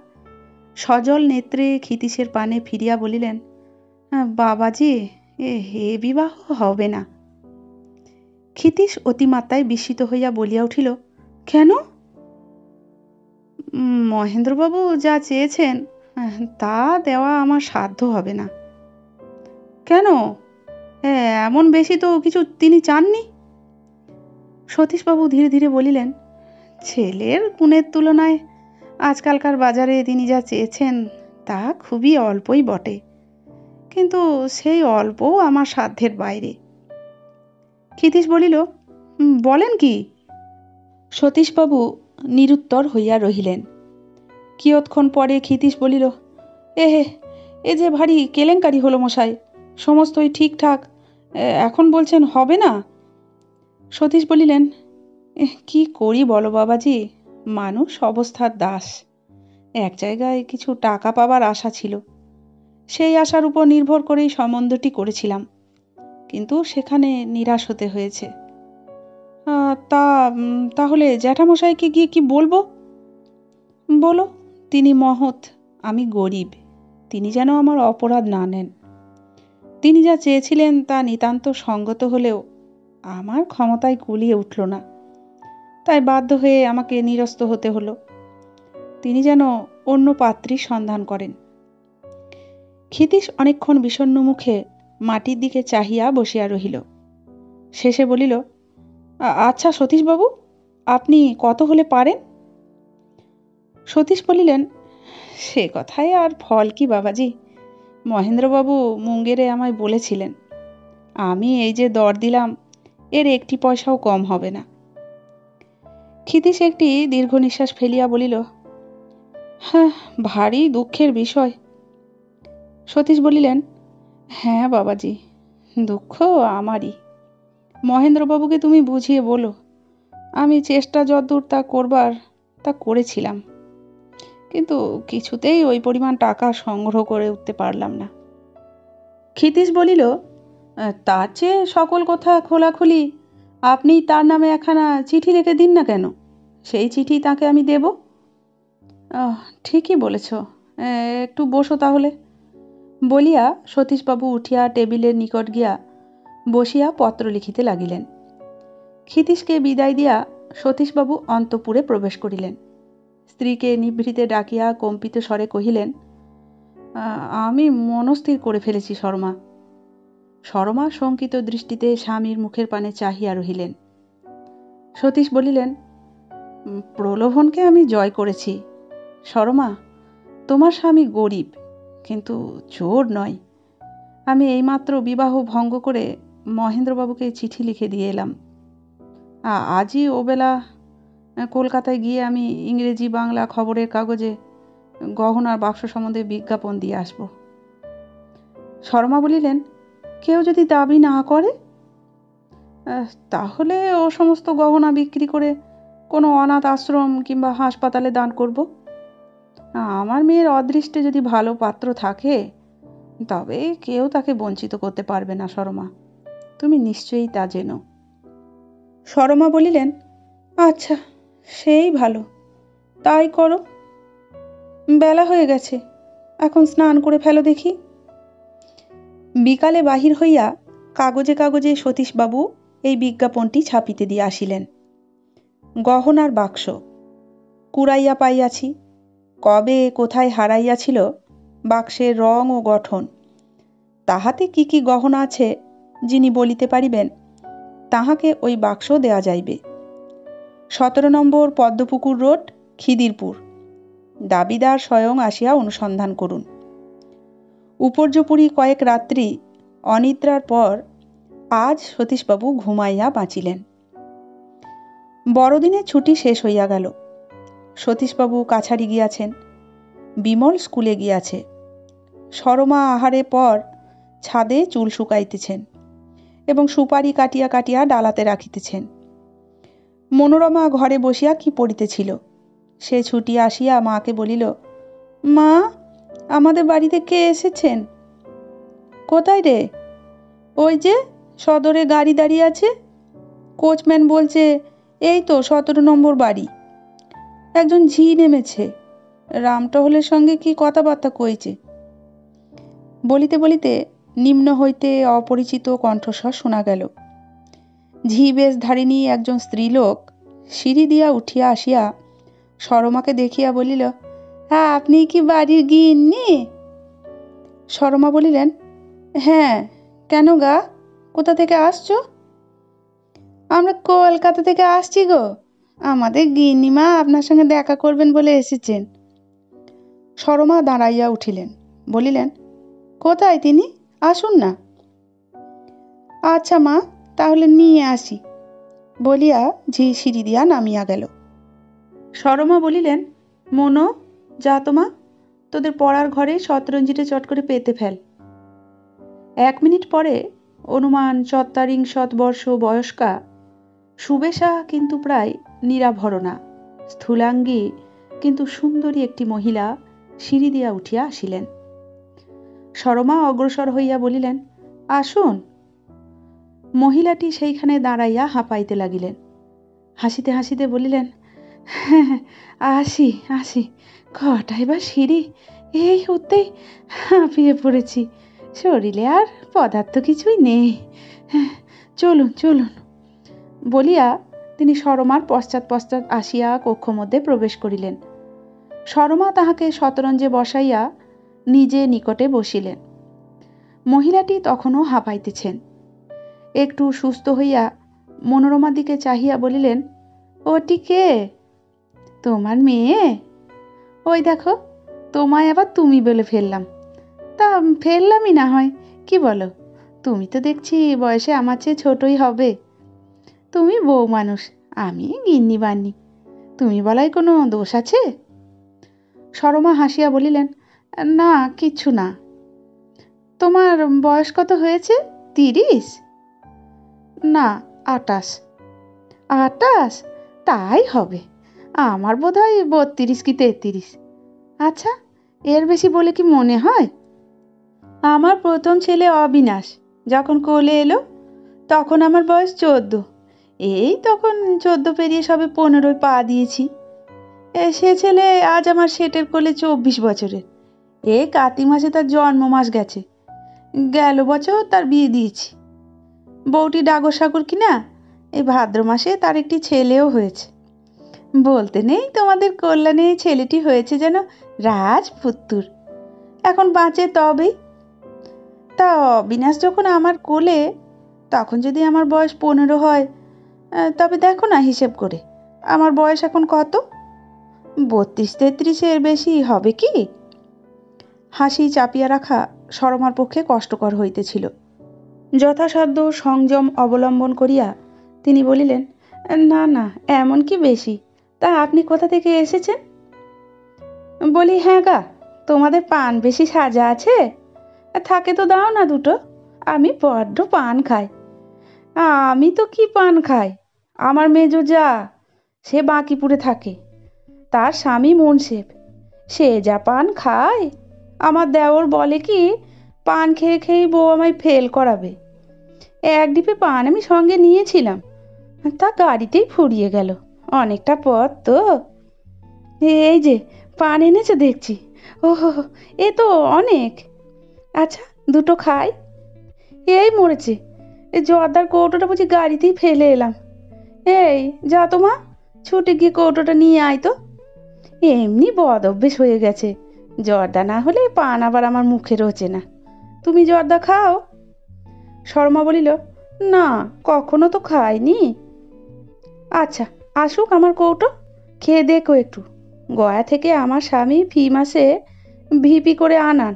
A: সজল নেত্রে ক্ষিতীশের পানে ফিরিয়া বলিলেন, বাবাজি, এ হে বিবাহ হবে না। ক্ষিতীশ অতিমাত্রায় বিস্মিত হইয়া বলিয়া উঠিল, কেন? মহেন্দ্রবাবু যা চেয়েছেন তা দেওয়া আমার সাধ্য হবে না। কেন? এমন বেশি তো কিছু তিনি চাননি? সতীশবাবু ধীরে ধীরে বলিলেন, ছেলের গুণের তুলনায় আজকালকার বাজারে তিনি যা চেয়েছেন, তা খুবই অল্পই বটে। কিন্তু সেই অল্পও আমার সাধ্যের বাইরে। ক্ষিতীশ বলিল বলেন কি? সতীশবাবু নিরুত্তর হইয়া রহিলেন। কিয়ৎক্ষণ পরে ক্ষিতীশ বলিল এহে এ যে ভারী কেলেঙ্কারি হলো মশাই সমস্তই ঠিকঠাক এখন বলছেন হবে না? সতীশ বলিলেন "এহ, কি করি বলো বাবাজি মানুষ অবস্থার দাস। এক জায়গায় কিছু টাকা পাবার আশা ছিল। সেই আশার উপর নির্ভর করেই সম্বন্ধটি করেছিলাম। কিন্তু সেখানে নিরাশ হতে হয়েছে। তা তাহলে জ্যাঠামশাইকে গিয়ে কি বলব? বলো, তিনি মহৎ, আমি গরিব। তিনি যেন আমার অপরাধ না নেন। তিনি যা চেয়েছিলেন তা নিতান্ত সঙ্গত হলেও আমার ক্ষমতায় কুলিয়ে উঠল না। তাই বাধ্য হয়ে আমাকে নিরস্ত হতে হলো। তিনি যেন অন্য পাত্রীর সন্ধান করেন। ক্ষিতীশ অনেকক্ষণ বিষণ্ণ মুখে মাটির দিকে চাহিয়া বসিয়া রহিল। শেষে বলিল "আ- আচ্ছা সতীশবাবু, আপনি কত হলে পারেন? সতীশ বলিলেন, সে কথায় আর ফল কি বাবাজি? মহেন্দ্রবাবু মুঙ্গেরে আমায় বলেছিলেন, আমি এই যে দর দিলাম, এর একটি পয়সাও কম হবে না। ক্ষিতীশ একটি দীর্ঘ নিঃশ্বাস ফেলিয়া বলিল হ্যাঁ ভারী দুঃখের বিষয়। সতীশ বলিলেন হ্যাঁ বাবাজি, দুঃখ আমারই। মহেন্দ্রবাবুকে তুমি বুঝিয়ে বলো। আমি চেষ্টা যদ্দূর তা করবার তা করেছিলাম। কিন্তু কিছুতেই ওই পরিমাণ টাকা সংগ্রহ করে উঠতে পারলাম না। ক্ষিতীশ বলিল "আহ, তার চেয়ে সকল কথা খোলাখুলি আপনি তার নামে একখানা চিঠি লিখে দিন না কেন? সেই চিঠি তাকে আমি দেব? ঠিকই বলেছ। একটু বসো তাহলে। বলিয়া সতীশবাবু উঠিয়া টেবিলের নিকট গিয়া বসিয়া পত্র লিখিতে লাগিলেন। ক্ষিতীশকে বিদায় দিয়া সতীশবাবু অন্তপুরে প্রবেশ করিলেন। স্ত্রীকে নিভৃতে ডাকিয়া কম্পিত স্বরে কহিলেন আমি মনস্থির করে ফেলেছি শর্মা। শর্মা শঙ্কিত দৃষ্টিতে স্বামীর মুখের পানে চাহিয়া রহিলেন। সতীশ বলিলেন প্রলোভনকে আমি জয় করেছি। শর্মা, তোমার স্বামী গরিব, কিন্তু চোর নয়। আমি এইমাত্র বিবাহ ভঙ্গ করে মহেন্দ্রবাবুকে চিঠি লিখে দিয়ে এলাম। আজই ওবেলা কলকাতায় গিয়ে আমি ইংরেজি, বাংলা খবরের কাগজে গহনার বাক্স সম্বন্ধে বিজ্ঞাপন দিয়ে আসব। শর্মা বলিলেন, কেউ যদি দাবি না করে? তাহলে ও সমস্ত গহনা বিক্রি করে কোনো অনাথ আশ্রম কিংবা হাসপাতালে দান করব। আমার মেয়ের অদৃষ্টে যদি ভালো পাত্র থাকে, তবে কেউ তাকে বঞ্চিত করতে পারবে না শর্মা। তুমি নিশ্চয়ই তা জেনো। শর্মা বলিলেন আচ্ছা সেই ভালো। তাই করো। বেলা হয়ে গেছে, এখন স্নান করে ফেলো দেখি। বিকালে বাহির হইয়া কাগজে কাগজে সতীশবাবু এই বিজ্ঞাপনটি ছাপিতে দিয়ে আসিলেন। গহনার বাক্স, কুড়াইয়া পাইয়াছি, কবে কোথায় হারাইয়াছিল বাক্সের রং ও গঠন, তাহাতে কি কি গহনা আছে যিনি বলিতে পারিবেন, তাহাকে ওই বাক্স দেয়া যাইবে। সতেরো নম্বর পদ্মপুকুর রোড, খিদিরপুর। দাবিদার স্বয়ং আসিয়া অনুসন্ধান করুন। উপর্যপুরী কয়েক রাত্রি অনিদ্রার পর আজ সতীশবাবু ঘুমাইয়া বাঁচিলেন। বড়দিনের ছুটি শেষ হইয়া গেল। সতীশবাবু কাছারি গিয়াছেন, বিমল স্কুলে গিয়াছে। সরমা আহারে পর ছাদে চুল শুকাইতেছেন। এবং সুপারি কাটিয়া কাটিয়া ডালাতে রাখিতেছেন। মনোরমা ঘরে বসিয়া কি পড়িতেছিল? সে ছুটিয়া আসিয়া মাকে বলিল, মা, আমাদের বাড়িতে কে এসেছেন? কোথায় রে? ওই যে সদরে গাড়ি দাঁড়িয়ে আছে। কোচম্যান বলছে, এই তো সতেরো নম্বর বাড়ি। একজন ঝি নেমেছে। রামটহলের সঙ্গে কি কথাবার্তা কইছে? বলিতে বলিতে নিম্ন হইতে অপরিচিত কণ্ঠস্বর শোনা গেল। ঝি বেশ ধারিণী একজন স্ত্রীলোক সিঁড়ি দিয়া উঠিয়া আসিয়া সরমাকে দেখিয়া বলিল হ্যাঁ আপনি কি বাড়ির গিন্নি? সরমা বলিলেন হ্যাঁ কেন গা? কোথা থেকে আসছো? আমরা কলকাতা থেকে আসছি গো। আমাদের গিন্নিমা আপনার সঙ্গে দেখা করবেন বলে এসেছেন। সরমা দাঁড়াইয়া উঠিলেন, বলিলেন, কোথায় তিনি? আসুন না। আচ্ছা মা, তাহলে নিয়ে আসি। বলিয়া ঝি সিঁড়ি দিয়া নামিয়া গেল। সরমা বলিলেন, মনো, যা তোমা তোদের পড়ার ঘরে শতরঞ্জিটা চট করে পেতে ফেল। এক মিনিট পরে অনুমান চত্বারিংশত বর্ষ বয়স্কা, সুবেশা কিন্তু প্রায় নিরাভরণা, স্থূলাঙ্গী কিন্তু সুন্দরী একটি মহিলা সিঁড়ি দিয়া উঠিয়া আসিলেন। সরমা অগ্রসর হইয়া বলিলেন, আসুন। মহিলাটি সেইখানে দাঁড়াইয়া হাঁপাইতে লাগিলেন। হাসিতে হাসিতে বলিলেন, আসি আসি কটাই বা সিঁড়ি? এই উঠতেই হাঁপিয়ে পড়েছি। শরীরে আর পদার্থ কিছুই নেই। চলুন চলুন। বলিয়া তিনি সরমার পশ্চাৎ পশ্চাৎ আসিয়া কক্ষ মধ্যে প্রবেশ করিলেন। সরমা তাহাকে শতরঞ্জে বসাইয়া নিজে নিকটে বসিলেন। মহিলাটি তখনও হাঁপাইতেছেন। একটু সুস্থ হইয়া মনোরমার দিকে চাহিয়া বলিলেন ওটি কে? তোমার মেয়ে? ওই দেখো, তোমায় আবার তুমি বলে ফেললাম। তা ফেললামই না হয়, কি বলো? তুমি তো দেখছি বয়সে আমার চেয়ে ছোটই হবে। তুমি বউ মানুষ, আমি গিন্নি বান্নি। তুমি বলাই কোনো দোষ আছে? সরমা হাসিয়া বলিলেন না কিচ্ছু না। তোমার বয়স কত হয়েছে? তিরিশ? না, আটাশ। আটাশ? তাই হবে। আমার বোধ হয় বত্রিশ কি তেত্রিশ। আচ্ছা এর বেশি বলে কি মনে হয়? আমার প্রথম ছেলে অবিনাশ। যখন কোলে এলো, তখন আমার বয়স চোদ্দ। এই তখন চোদ্দ পেরিয়ে সবে পনেরোয় পা দিয়েছি। সে ছেলে আজ আমার সেটের কোলে চব্বিশ বছরের। এ কাতি মাসে তার জন্ম মাস গেছে। গেল বছর তার বিয়ে দিয়েছি। বউটি ডাগর সাগর কিনা এই ভাদ্র মাসে তার একটি ছেলেও হয়েছে। বলতে নেই তোমাদের কল্যাণে ছেলেটি হয়েছে যেন রাজপুত্তুর। এখন বাঁচে তবেই। তা অবিনাশ যখন আমার কোলে, তখন যদি আমার বয়স পনেরো হয় তবে দেখো না হিসেব করে। আমার বয়স এখন কত? বত্রিশ তেত্রিশের বেশি হবে কি? হাসি চাপিয়া রাখা সরমার পক্ষে কষ্টকর হইতেছিল। যথাসাধ্য সংযম অবলম্বন করিয়া তিনি বলিলেন, না না, এমন কি বেশি? তা আপনি কোথা থেকে এসেছেন? বলি হ্যাঁ গা, তোমাদের পান বেশি সাজা আছে? থাকে তো দাও না দুটো, আমি বড্ড পান খাই। আমি তো কি পান খাই? আমার মেজো যা, সে বাঁকিপুরে থাকে। তার স্বামী মনসেব সে যা পান খায়। আমার দেওর বলে কি, পান খেয়ে খেয়েই বউ আমায় ফেল করাবে। এক ডিপে পান আমি সঙ্গে নিয়েছিলাম, তা গাড়িতেই ফুরিয়ে গেল, অনেকটা পথ তো। এই যে, পান এনেছে দেখছি, ওহো, এ তো অনেক। আচ্ছা দুটো খাই? এই মরেছে এই জর্দার কৌটোটা বুঝি গাড়িতেই ফেলে এলাম। এই, যা তো মা, ছুটে গিয়ে কৌটোটা নিয়ে আয় তো। এমনি বদ অভ্যেস হয়ে গেছে। জর্দা না হলে পান আবার আমার মুখে রোচে না। তুমি জর্দা খাও? শর্মা বলিল, না, কখনো তো খাইনি। আচ্ছা আসুক আমার কৌটো, খেয়ে দেখো একটু। গয়া থেকে আমার স্বামী ফি মাসে ভিপি করে আনান।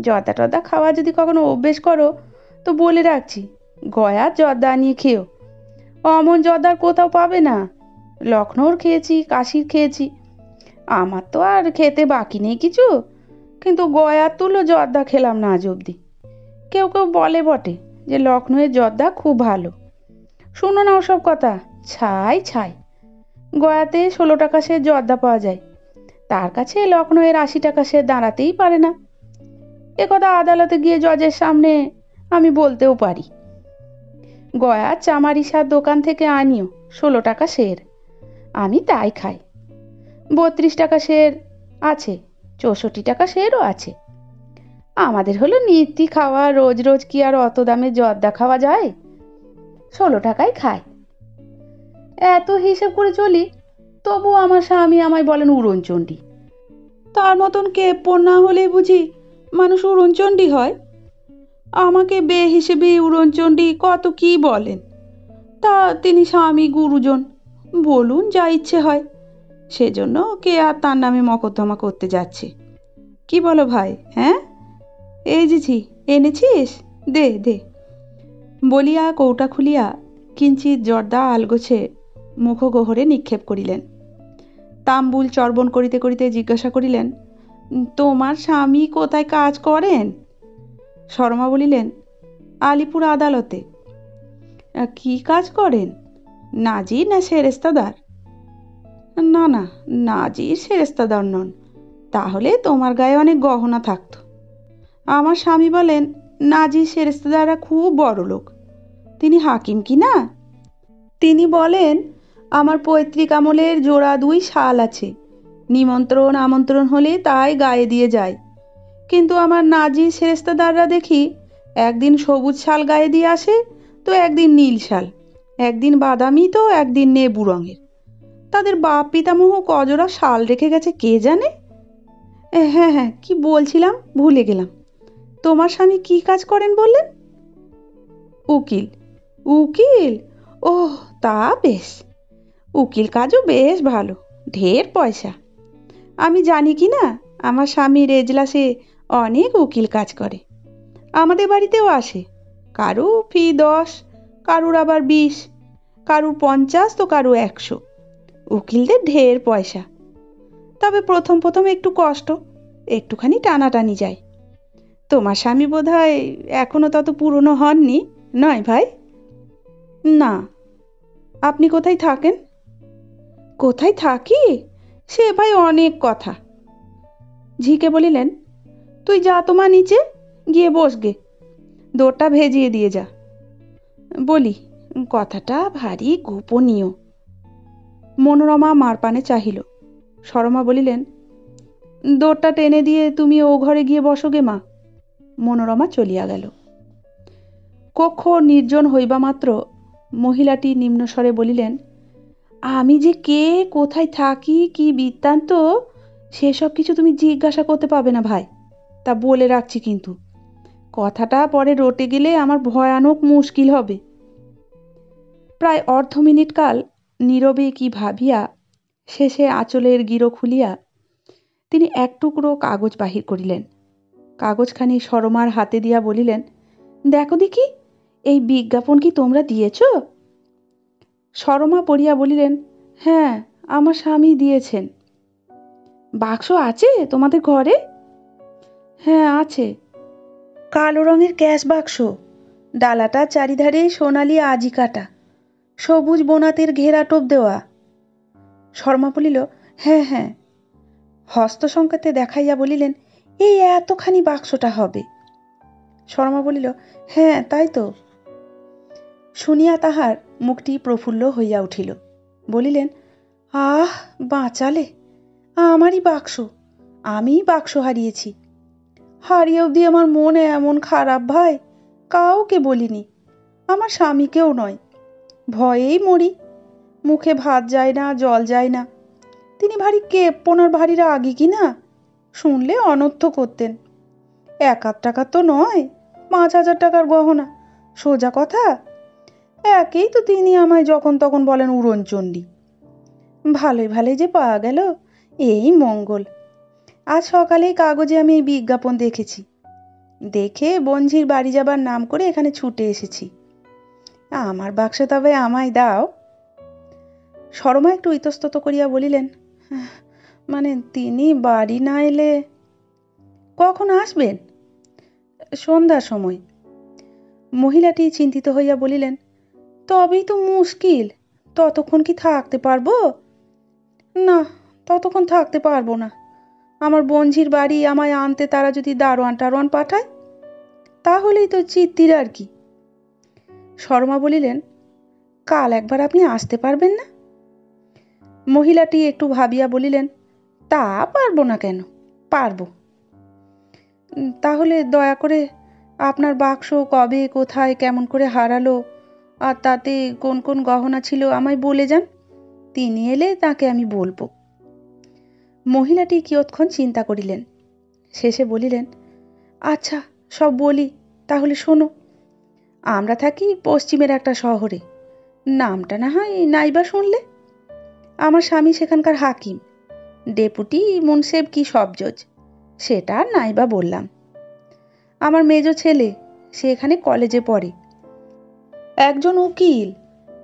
A: জর্দা টর্দা খাওয়া যদি কখনো অভ্যেস করো, তো বলে রাখছি গয়ার জর্দা আনিয়ে খেও। অমন জর্দার কোথাও পাবে না। লখনৌর খেয়েছি, কাশির খেয়েছি আমার তো আর খেতে বাকি নেই কিছু। কিন্তু গয়ার তুলো জর্দা খেলাম না আজ অবধি। কেউ কেউ বলে বটে যে লখনৌয়ের জর্দা খুব ভালো। শুনো না ওসব কথা, ছাই ছাই। গয়াতে ষোলো টাকা সে জর্দা পাওয়া যায়। তার কাছে লখনৌয়ের আশি টাকা সে দাঁড়াতেই পারে না। এ কথা আদালতে গিয়ে জজের সামনে আমি বলতেও পারি। গয়া চামারিসার দোকান থেকে আনিও, ষোলো টাকা শের আমি তাই খাই। বত্রিশ টাকা শের আছে, চৌষট্টি টাকা শেরও আছে। আমাদের হলো নিত্যি খাওয়া, রোজ রোজ কি আর অত দামে জর্দা খাওয়া যায়? ষোলো টাকায় খায়। এত হিসেব করে চলি, তবু আমার স্বামী আমায় বলেন উড়নচণ্ডী। তার মতন কেপ্পর না হলে বুঝি মানুষ উড়নচণ্ডী হয়। আমাকে বে হিসেবে উড়নচণ্ডী কত কি বলেন। তা তিনি স্বামী গুরুজন, বলুন যা ইচ্ছে হয়। সেজন্য কে আর তার নামে মকদ্দমা করতে যাচ্ছে। কি বলো ভাই হ্যাঁ? এই যেছি এনেছিস? দে দে। বলিয়া কৌটা খুলিয়া কিঞ্চিত জর্দা আলগোছে মুখগহরে নিক্ষেপ করিলেন। তাম্বুল চর্বণ করিতে করিতে জিজ্ঞাসা করিলেন, তোমার স্বামী কোথায় কাজ করেন? শর্মা বলিলেন, আলিপুর আদালতে। কি কাজ করেন? নাজি না সেরেস্তাদার? না না নাজির সেরেস্তাদার নন। তাহলে তোমার গায়ে অনেক গহনা থাকতো। আমার স্বামী বলেন নাজির সেরেস্তাদাররা খুব বড় লোক। তিনি হাকিম কি না? তিনি বলেন, আমার পৈতৃক আমলের জোড়া দুই শাল আছে। নিমন্ত্রণ, আমন্ত্রণ হলে তাই গায়ে দিয়ে যায়। কিন্তু আমার নাজি সেরেস্তাদাররা দেখি, একদিন সবুজ শাল গায়ে দিয়ে আসে, তো একদিন নীল শাল। একদিন বাদামি, তো একদিন নেবু রঙের। তাদের বাপ পিতামহ কজোড়া শাল রেখে গেছে কে জানে? হ্যাঁ হ্যাঁ কি বলছিলাম? ভুলে গেলাম। তোমার স্বামী কি কাজ করেন বললেন? উকিল। উকিল? ও তা বেশ। উকিল কাজও বেশ ভালো, ঢের পয়সা। আমি জানি কি না, আমার স্বামীর এজলাসে অনেক উকিল কাজ করে। আমাদের বাড়িতেও আসে। কারু ফি দশ, কারুর আবার বিশ, কারুর পঞ্চাশ, তো কারু একশো। উকিলদের ঢের পয়সা। তবে প্রথম প্রথম একটু কষ্ট, একটুখানি টানাটানি যায়। তোমার স্বামী বোধ হয় এখনও তত পুরনো হননি, নয় ভাই? না। আপনি কোথায় থাকেন? কোথায় থাকি? সে ভাই অনেক কথা। ঝিকে বলিলেন, তুই যা তোমা নিচে, গিয়ে বসগে দোরটা ভেজিয়ে দিয়ে যা। বলি, কথাটা ভারী গোপনীয়। মনোরমা মার পানে চাহিল। সরমা বলিলেন, দোরটা টেনে দিয়ে তুমি ও ঘরে গিয়ে বসোগে মা। মনোরমা চলিয়া গেল। কক্ষ নির্জন হইবা মাত্র মহিলাটি নিম্নস্বরে বলিলেন, আমি যে কে, কোথায় থাকি, কি বৃত্তান্ত, সেসব কিছু তুমি জিজ্ঞাসা করতে পাবে না ভাই, তা বলে রাখছি কিন্তু। কথাটা পরে রটে গেলে আমার ভয়ানক মুশকিল হবে। প্রায় অর্ধ মিনিট কাল নীরবে কি ভাবিয়া শেষে আঁচলের গিরো খুলিয়া তিনি এক টুকরো কাগজ বাহির করিলেন। কাগজখানি সরমার হাতে দিয়া বলিলেন, দেখো দেখি, এই বিজ্ঞাপন কি তোমরা দিয়েছ? সরমা পড়িয়া বলিলেন হ্যাঁ আমার স্বামী দিয়েছেন। বাক্স আছে তোমাদের ঘরে? হ্যাঁ আছে। কালো রঙের ক্যাশ বাক্স। ডালাটা চারিধারে সোনালি আজি কাটা সবুজ বোনাতের ঘেরা টোপ দেওয়া। শর্মা বলিল হ্যাঁ হ্যাঁ। হস্ত সংকেতে দেখাইয়া বলিলেন, এই এতখানি বাক্সটা হবে? শর্মা বলিল হ্যাঁ তাই তো। শুনিয়া তাহার মুখটি প্রফুল্ল হইয়া উঠিল। বলিলেন, আহ, বাঁচালে। আমারই বাক্স। আমি বাক্স হারিয়েছি। হারিয়ে অবধি আমার মনে এমন খারাপ ভাই, কাউকে বলিনি। আমার স্বামীকেও নয়। ভয়েই মরি। মুখে ভাত যায় না, জল যায় না। তিনি ভারী কেপ্পনার ভারী রাগি কি না? শুনলে অনর্থ করতেন। এক আধ টাকা তো নয়, পাঁচ হাজার টাকার গহনা, সোজা কথা। একেই তো তিনি আমায় যখন তখন বলেন উড়নচণ্ডী। ভালোই ভালোই যে পাওয়া গেল, এই মঙ্গল। আজ সকালেই কাগজে আমি এই বিজ্ঞাপন দেখেছি। দেখে বঞ্ঝির বাড়ি যাবার নাম করে এখানে ছুটে এসেছি। আমার বাক্স তবে আমায় দাও। শর্মা একটু ইতস্তত করিয়া বলিলেন মানে তিনি বাড়ি না এলে কখন আসবেন? সন্ধ্যার সময়। মহিলাটি চিন্তিত হইয়া বলিলেন, তবেই তো মুশকিল, ততক্ষণ কি থাকতে পারব? না, ততক্ষণ থাকতে পারব না। আমার বঞ্ঝির বাড়ি আমায় আনতে তারা যদি দারোয়ান টারোয়ান পাঠায়, তাহলেই তো চিত্তির আর কি। শর্মা বলিলেন, কাল একবার আপনি আসতে পারবেন না? মহিলাটি একটু ভাবিয়া বলিলেন, তা পারব না কেন? পারব। তাহলে দয়া করে আপনার বাক্স কবে, কোথায়, কেমন করে হারালো, আর তাতে কোন কোন গহনা ছিল আমায় বলে যান, তিনি এলে তাকে আমি বলব। মহিলাটি কিয়ৎক্ষণ চিন্তা করিলেন। শেষে বলিলেন আচ্ছা সব বলি, তাহলে শোনো। আমরা থাকি পশ্চিমের একটা শহরে। নামটা না হয় নাইবা শুনলে। আমার স্বামী সেখানকার হাকিম। ডেপুটি মুন্সেব কি সব জজ? সেটা আর নাই বা বললাম। আমার মেজ ছেলে, সে এখানে কলেজে পড়ে। একজন উকিল।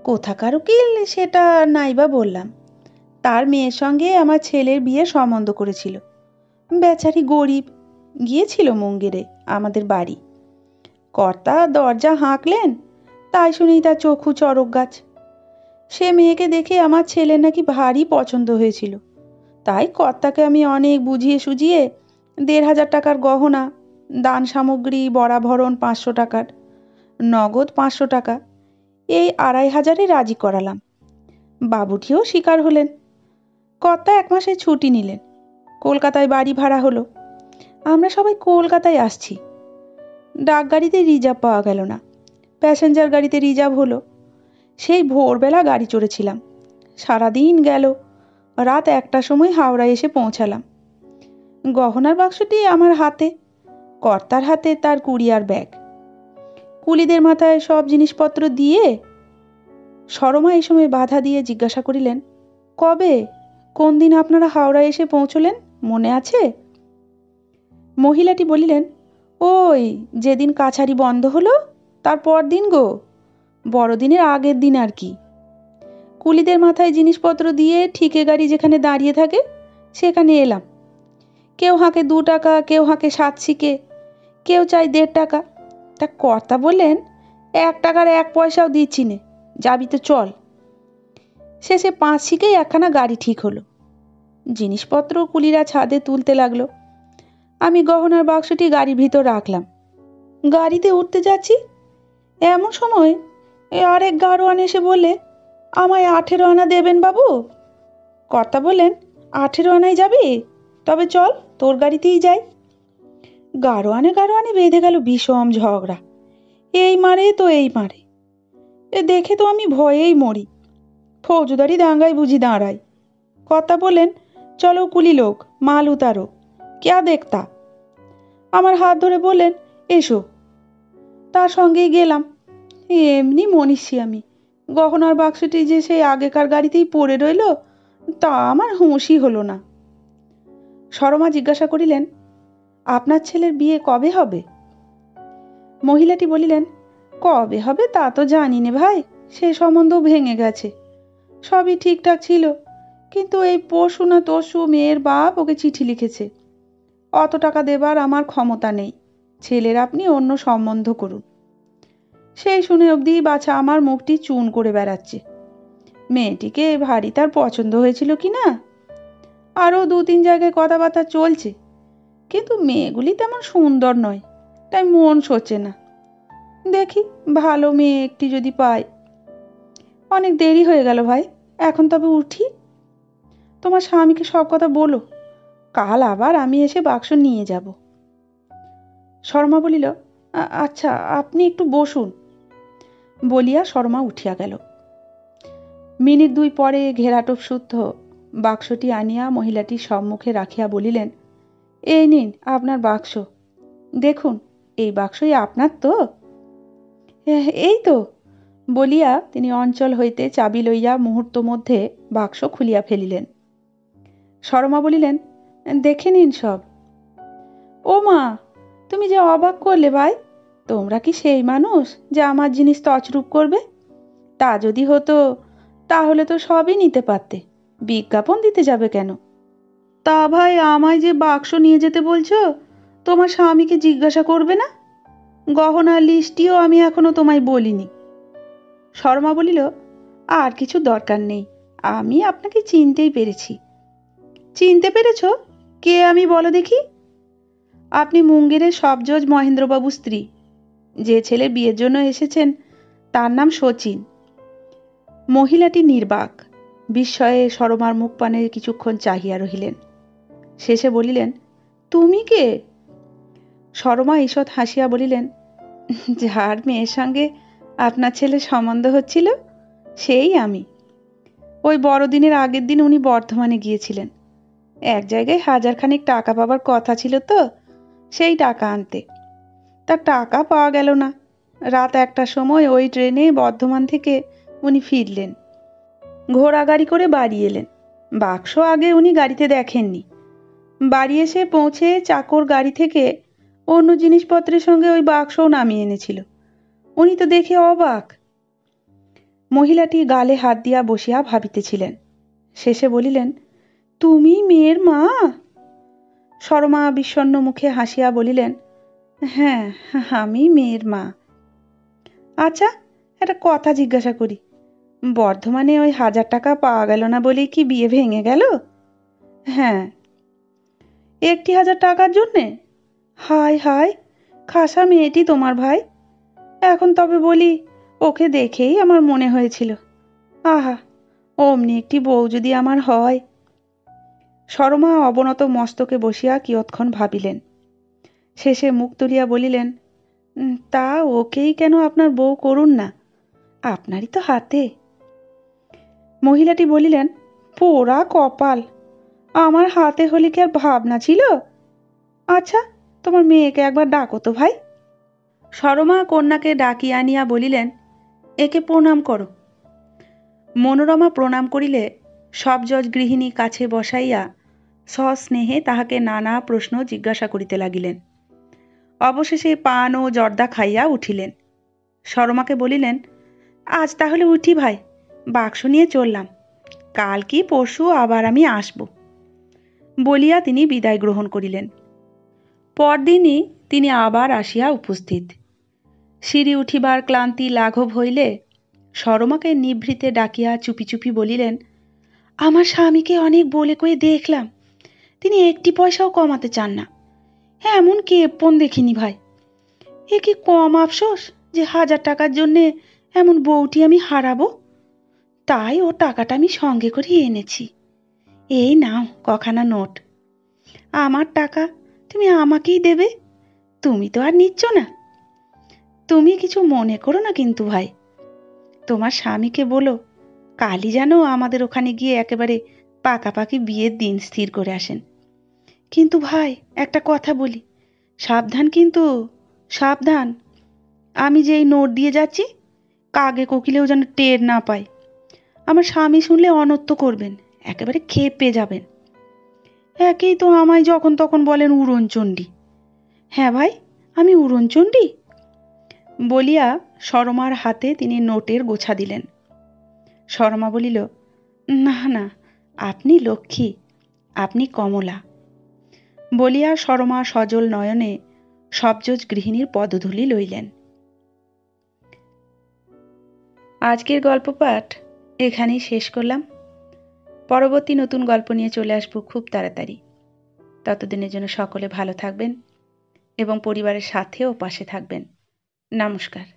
A: কোথাকার উকিল সেটা নাই বা বললাম। তার মেয়ের সঙ্গে আমার ছেলের বিয়ে সম্বন্ধ করেছিল। বেচারি গরিব। গিয়েছিল মঙ্গেরে আমাদের বাড়ি। কর্তা দরজা হাঁকলেন? তাই শুনেই তার চক্ষু চরক গাছ। সে মেয়েকে দেখে আমার ছেলের নাকি ভারী পছন্দ হয়েছিল। তাই কর্তাকে আমি অনেক বুঝিয়ে সুঝিয়ে দেড় হাজার টাকার গহনা, দান সামগ্রী বরাভরণ পাঁচশো টাকার, নগদ পাঁচশো টাকা, এই আড়াই হাজারে রাজি করালাম। বাবুটিও শিকার হলেন। কর্তা এক মাসে ছুটি নিলেন। কলকাতায় বাড়ি ভাড়া হলো। আমরা সবাই কলকাতায় আসছি। ডাক গাড়িতে রিজার্ভ পাওয়া গেল না। প্যাসেঞ্জার গাড়িতে রিজার্ভ হলো। সেই ভোরবেলা গাড়ি চড়েছিলাম। সারাদিন গেল। রাত একটার সময় হাওড়ায় এসে পৌঁছালাম। গহনার বাক্সটি আমার হাতে, কর্তার হাতে, তার কুড়িয়ার ব্যাগ। কুলিদের মাথায় সব জিনিসপত্র দিয়ে সরমা এই সময় বাধা দিয়ে জিজ্ঞাসা করিলেন, কবে? কোন দিন আপনারা হাওড়ায় এসে পৌঁছলেন? মনে আছে? মহিলাটি বলিলেন ওই, যেদিন কাছারি বন্ধ হলো, তার দিন গো। বড়দিনের আগের দিন আর কি। কুলিদের মাথায় জিনিসপত্র দিয়ে ঠিকে গাড়ি যেখানে দাঁড়িয়ে থাকে, সেখানে এলাম। কেউ হাঁকে দু টাকা, কেউ হাঁকে সাত শিকে, কেউ চাই দেড় টাকা। তা কর্তা বললেন, এক টাকার এক পয়সাও দিচ্ছি নে, যাবি তো চল। শেষে পাঁচ শিকেই একখানা গাড়ি ঠিক হলো। জিনিসপত্র কুলিরা ছাদে তুলতে লাগল। আমি গহনার বাক্সটি গাড়ির ভিতর রাখলাম। গাড়িতে উঠতে যাচ্ছি। এমন সময় আরেক গাড়োয়ান এসে বলে আমায় আঠেরো আনা দেবেন বাবু? কর্তা বললেন, আঠেরো আনায় যাবি। তবে চল, তোর গাড়িতেই যাই। গাড়োয়ানে গাড়োয়ানে বেঁধে গেল বিষম ঝগড়া। এই মারে তো এই মারে। এ দেখে তো আমি ভয়েই মরি। ফৌজদারি দাঙ্গায় বুঝি দাঁড়াই। কর্তা বললেন, চলো কুলি লোক, মাল উতারো। ক্যা দেখতা? আমার হাত ধরে বললেন, এসো। তার সঙ্গেই গেলাম। এমনি মনীষী আমি। গহনার বাক্সটি যে সেই আগেকার গাড়িতেই পড়ে রইল, তা আমার হুঁশই হলো না। সরমা জিজ্ঞাসা করিলেন, আপনার ছেলের বিয়ে কবে হবে? মহিলাটি বলিলেন, কবে হবে তা তো জানি নে ভাই, সে সম্বন্ধও ভেঙে গেছে। সবই ঠিকঠাক ছিল, কিন্তু এই পশু না তসু মেয়ের বাপ ওকে চিঠি লিখেছে। অত টাকা দেবার আমার ক্ষমতা নেই। ছেলের আপনি অন্য সম্বন্ধ করুন। সেই শুনে অবধি বাছা আমার মুখটি চুন করে বেড়াচ্ছে। মেয়েটিকে ভারী তার পছন্দ হয়েছিল কি না? আরও দু তিন জায়গায় কথাবার্তা চলছে, কিন্তু মেয়েগুলি তেমন সুন্দর নয়, তাই মন সচ্ছে না। দেখি, ভালো মেয়ে একটি যদি পাই। অনেক দেরি হয়ে গেল ভাই, এখন তবে উঠি। তোমার স্বামীকে সব কথা বলো। কাল আবার আমি এসে বাক্স নিয়ে যাব। শর্মা বলিল আচ্ছা আপনি একটু বসুন। বলিয়া শর্মা উঠিয়া গেল। মিনিট দুই পরে ঘেরাটোপ শুদ্ধ বাক্সটি আনিয়া মহিলাটির সম্মুখে রাখিয়া বলিলেন, এই নিন, আপনার বাক্স। দেখুন, এই বাক্সই আপনার তো? "এ- এই তো। বলিয়া তিনি অঞ্চল হইতে চাবি লইয়া মুহূর্ত মধ্যে বাক্স খুলিয়া ফেলিলেন। শর্মা বলিলেন দেখে নিন সব। ও মা, তুমি যে অবাক করলে ভাই, তোমরা কি সেই মানুষ যে আমার জিনিস তছরূপ করবে? তা যদি হতো, তাহলে তো সবই নিতে পারতে। বিজ্ঞাপন দিতে যাবে কেন? তা ভাই, আমায় যে বাক্স নিয়ে যেতে বলছো, তোমার স্বামীকে জিজ্ঞাসা করবে না? গহনার লিস্টিও আমি এখনও তোমায় বলিনি। শর্মা বলিল, আর কিছু দরকার নেই, আমি আপনাকে চিনতেই পেরেছি। চিনতে পেরেছ? কে আমি বলো দেখি? আপনি মুঙ্গেরের সবজজ মহেন্দ্রবাবু স্ত্রী। যে ছেলে বিয়ের জন্য এসেছেন, তার নাম শচীন। মহিলাটি নির্বাক, বিস্ময়ে সরমার মুখ পানে কিছুক্ষণ চাহিয়া রহিলেন। শেষে বলিলেন, তুমি কে? সরমা ঈষৎ হাসিয়া বলিলেন, যার মেয়ের সঙ্গে আপনার ছেলে সম্বন্ধ হচ্ছিল, সেই আমি। ওই বড়দিনের আগের দিন উনি বর্ধমানে গিয়েছিলেন। এক জায়গায় হাজারখানেক টাকা পাবার কথা ছিল তো, সেই টাকা আনতে। তার টাকা পাওয়া গেল না। রাত একটার সময় ওই ট্রেনে বর্ধমান থেকে উনি ফিরলেন। ঘোড়া গাড়ি করে বাড়ি এলেন। বাক্স আগে উনি গাড়িতে দেখেননি। বাড়ি এসে পৌঁছে চাকর গাড়ি থেকে অন্য জিনিসপত্রের সঙ্গে ওই বাক্সও নামিয়ে এনেছিল। উনি তো দেখে অবাক। মহিলাটি গালে হাত দিয়া বসিয়া ভাবিতেছিলেন। শেষে বলিলেন তুমি মেয়ের মা? সরমা বিষণ্ন মুখে হাসিয়া বলিলেন হ্যাঁ আমি মেয়ের মা। আচ্ছা একটা কথা জিজ্ঞাসা করি। বর্ধমানে ওই হাজার টাকা পাওয়া গেল না বলেই কি বিয়ে ভেঙে গেল? হ্যাঁ। একটি হাজার টাকার জন্যে? হায় হায়, খাসা মেয়েটি তোমার ভাই। এখন তবে বলি, ওকে দেখেই আমার মনে হয়েছিল। আহা, অমনি একটি বউ যদি আমার হয় সরমা অবনত মস্তকে বসিয়া কিয়ৎক্ষণ ভাবিলেন। শেষে মুখ তুলিয়া বলিলেন তা ওকেই কেন আপনার বউ করুন না? আপনারই তো হাতে। মহিলাটি বলিলেন, পোড়া কপাল। আমার হাতে হলে কি আর ভাবনা ছিল? আচ্ছা তোমার মেয়েকে একবার ডাকো তো ভাই। সরমা কন্যাকে ডাকিয়া আনিয়া বলিলেন, একে প্রণাম করো। মনোরমা প্রণাম করিলে সব গৃহিণী কাছে বসাইয়া সস্নেহে তাহাকে নানা প্রশ্ন জিজ্ঞাসা করিতে লাগিলেন। অবশেষে পান ও জর্দা খাইয়া উঠিলেন। সরমাকে বলিলেন, আজ তাহলে উঠি ভাই, বাক্স নিয়ে চললাম। কাল কি পরশু আবার আমি আসব। বলিয়া তিনি বিদায় গ্রহণ করিলেন। পরদিনই তিনি আবার আসিয়া উপস্থিত। সিঁড়ি উঠিবার ক্লান্তি লাঘব হইলে সরমাকে নিভৃতে ডাকিয়া চুপি চুপি বলিলেন, আমার স্বামীকে অনেক বলে কয়ে দেখলাম। তিনি একটি পয়সাও কমাতে চান না। হ্যাঁ এমন কেপন দেখিনি ভাই। এ কি কম আফসোস যে হাজার টাকার জন্যে এমন বউটি আমি হারাবো? তাই ও টাকাটা আমি সঙ্গে করে এনেছি। এই নাও কখানা নোট। আমার টাকা তুমি আমাকেই দেবে? তুমি তো আর নিচ্ছ না। তুমি কিছু মনে করো না কিন্তু ভাই। তোমার স্বামীকে বলো, কালই যেন আমাদের ওখানে গিয়ে একেবারে পাকাপাকি বিয়ের দিন স্থির করে আসেন। কিন্তু ভাই, একটা কথা বলি। সাবধান কিন্তু, সাবধান। আমি যে এই নোট দিয়ে যাচ্ছি কাগে কোকিলেও যেন টের না পায়। আমার স্বামী শুনলে অনত্য করবেন, একেবারে খেপে যাবেন। একেই তো আমায় যখন তখন বলেন উড়নচণ্ডী। হ্যাঁ ভাই, আমি উড়নচণ্ডী? বলিয়া শর্মার হাতে তিনি নোটের গোছা দিলেন। শর্মা বলিল, না না, আপনি লক্ষ্মী, আপনি কমলা। বলিয়া শর্মা সজল নয়নে সবজজ গৃহিণীর পদধূলি লইলেন। আজকের গল্প পাঠ এখানেই শেষ করলাম। পরবর্তী নতুন গল্প নিয়ে চলে আসব খুব তাড়াতাড়ি। ততদিনের জন্য সকলে ভালো থাকবেন এবং পরিবারের সাথেও পাশে থাকবেন। নমস্কার।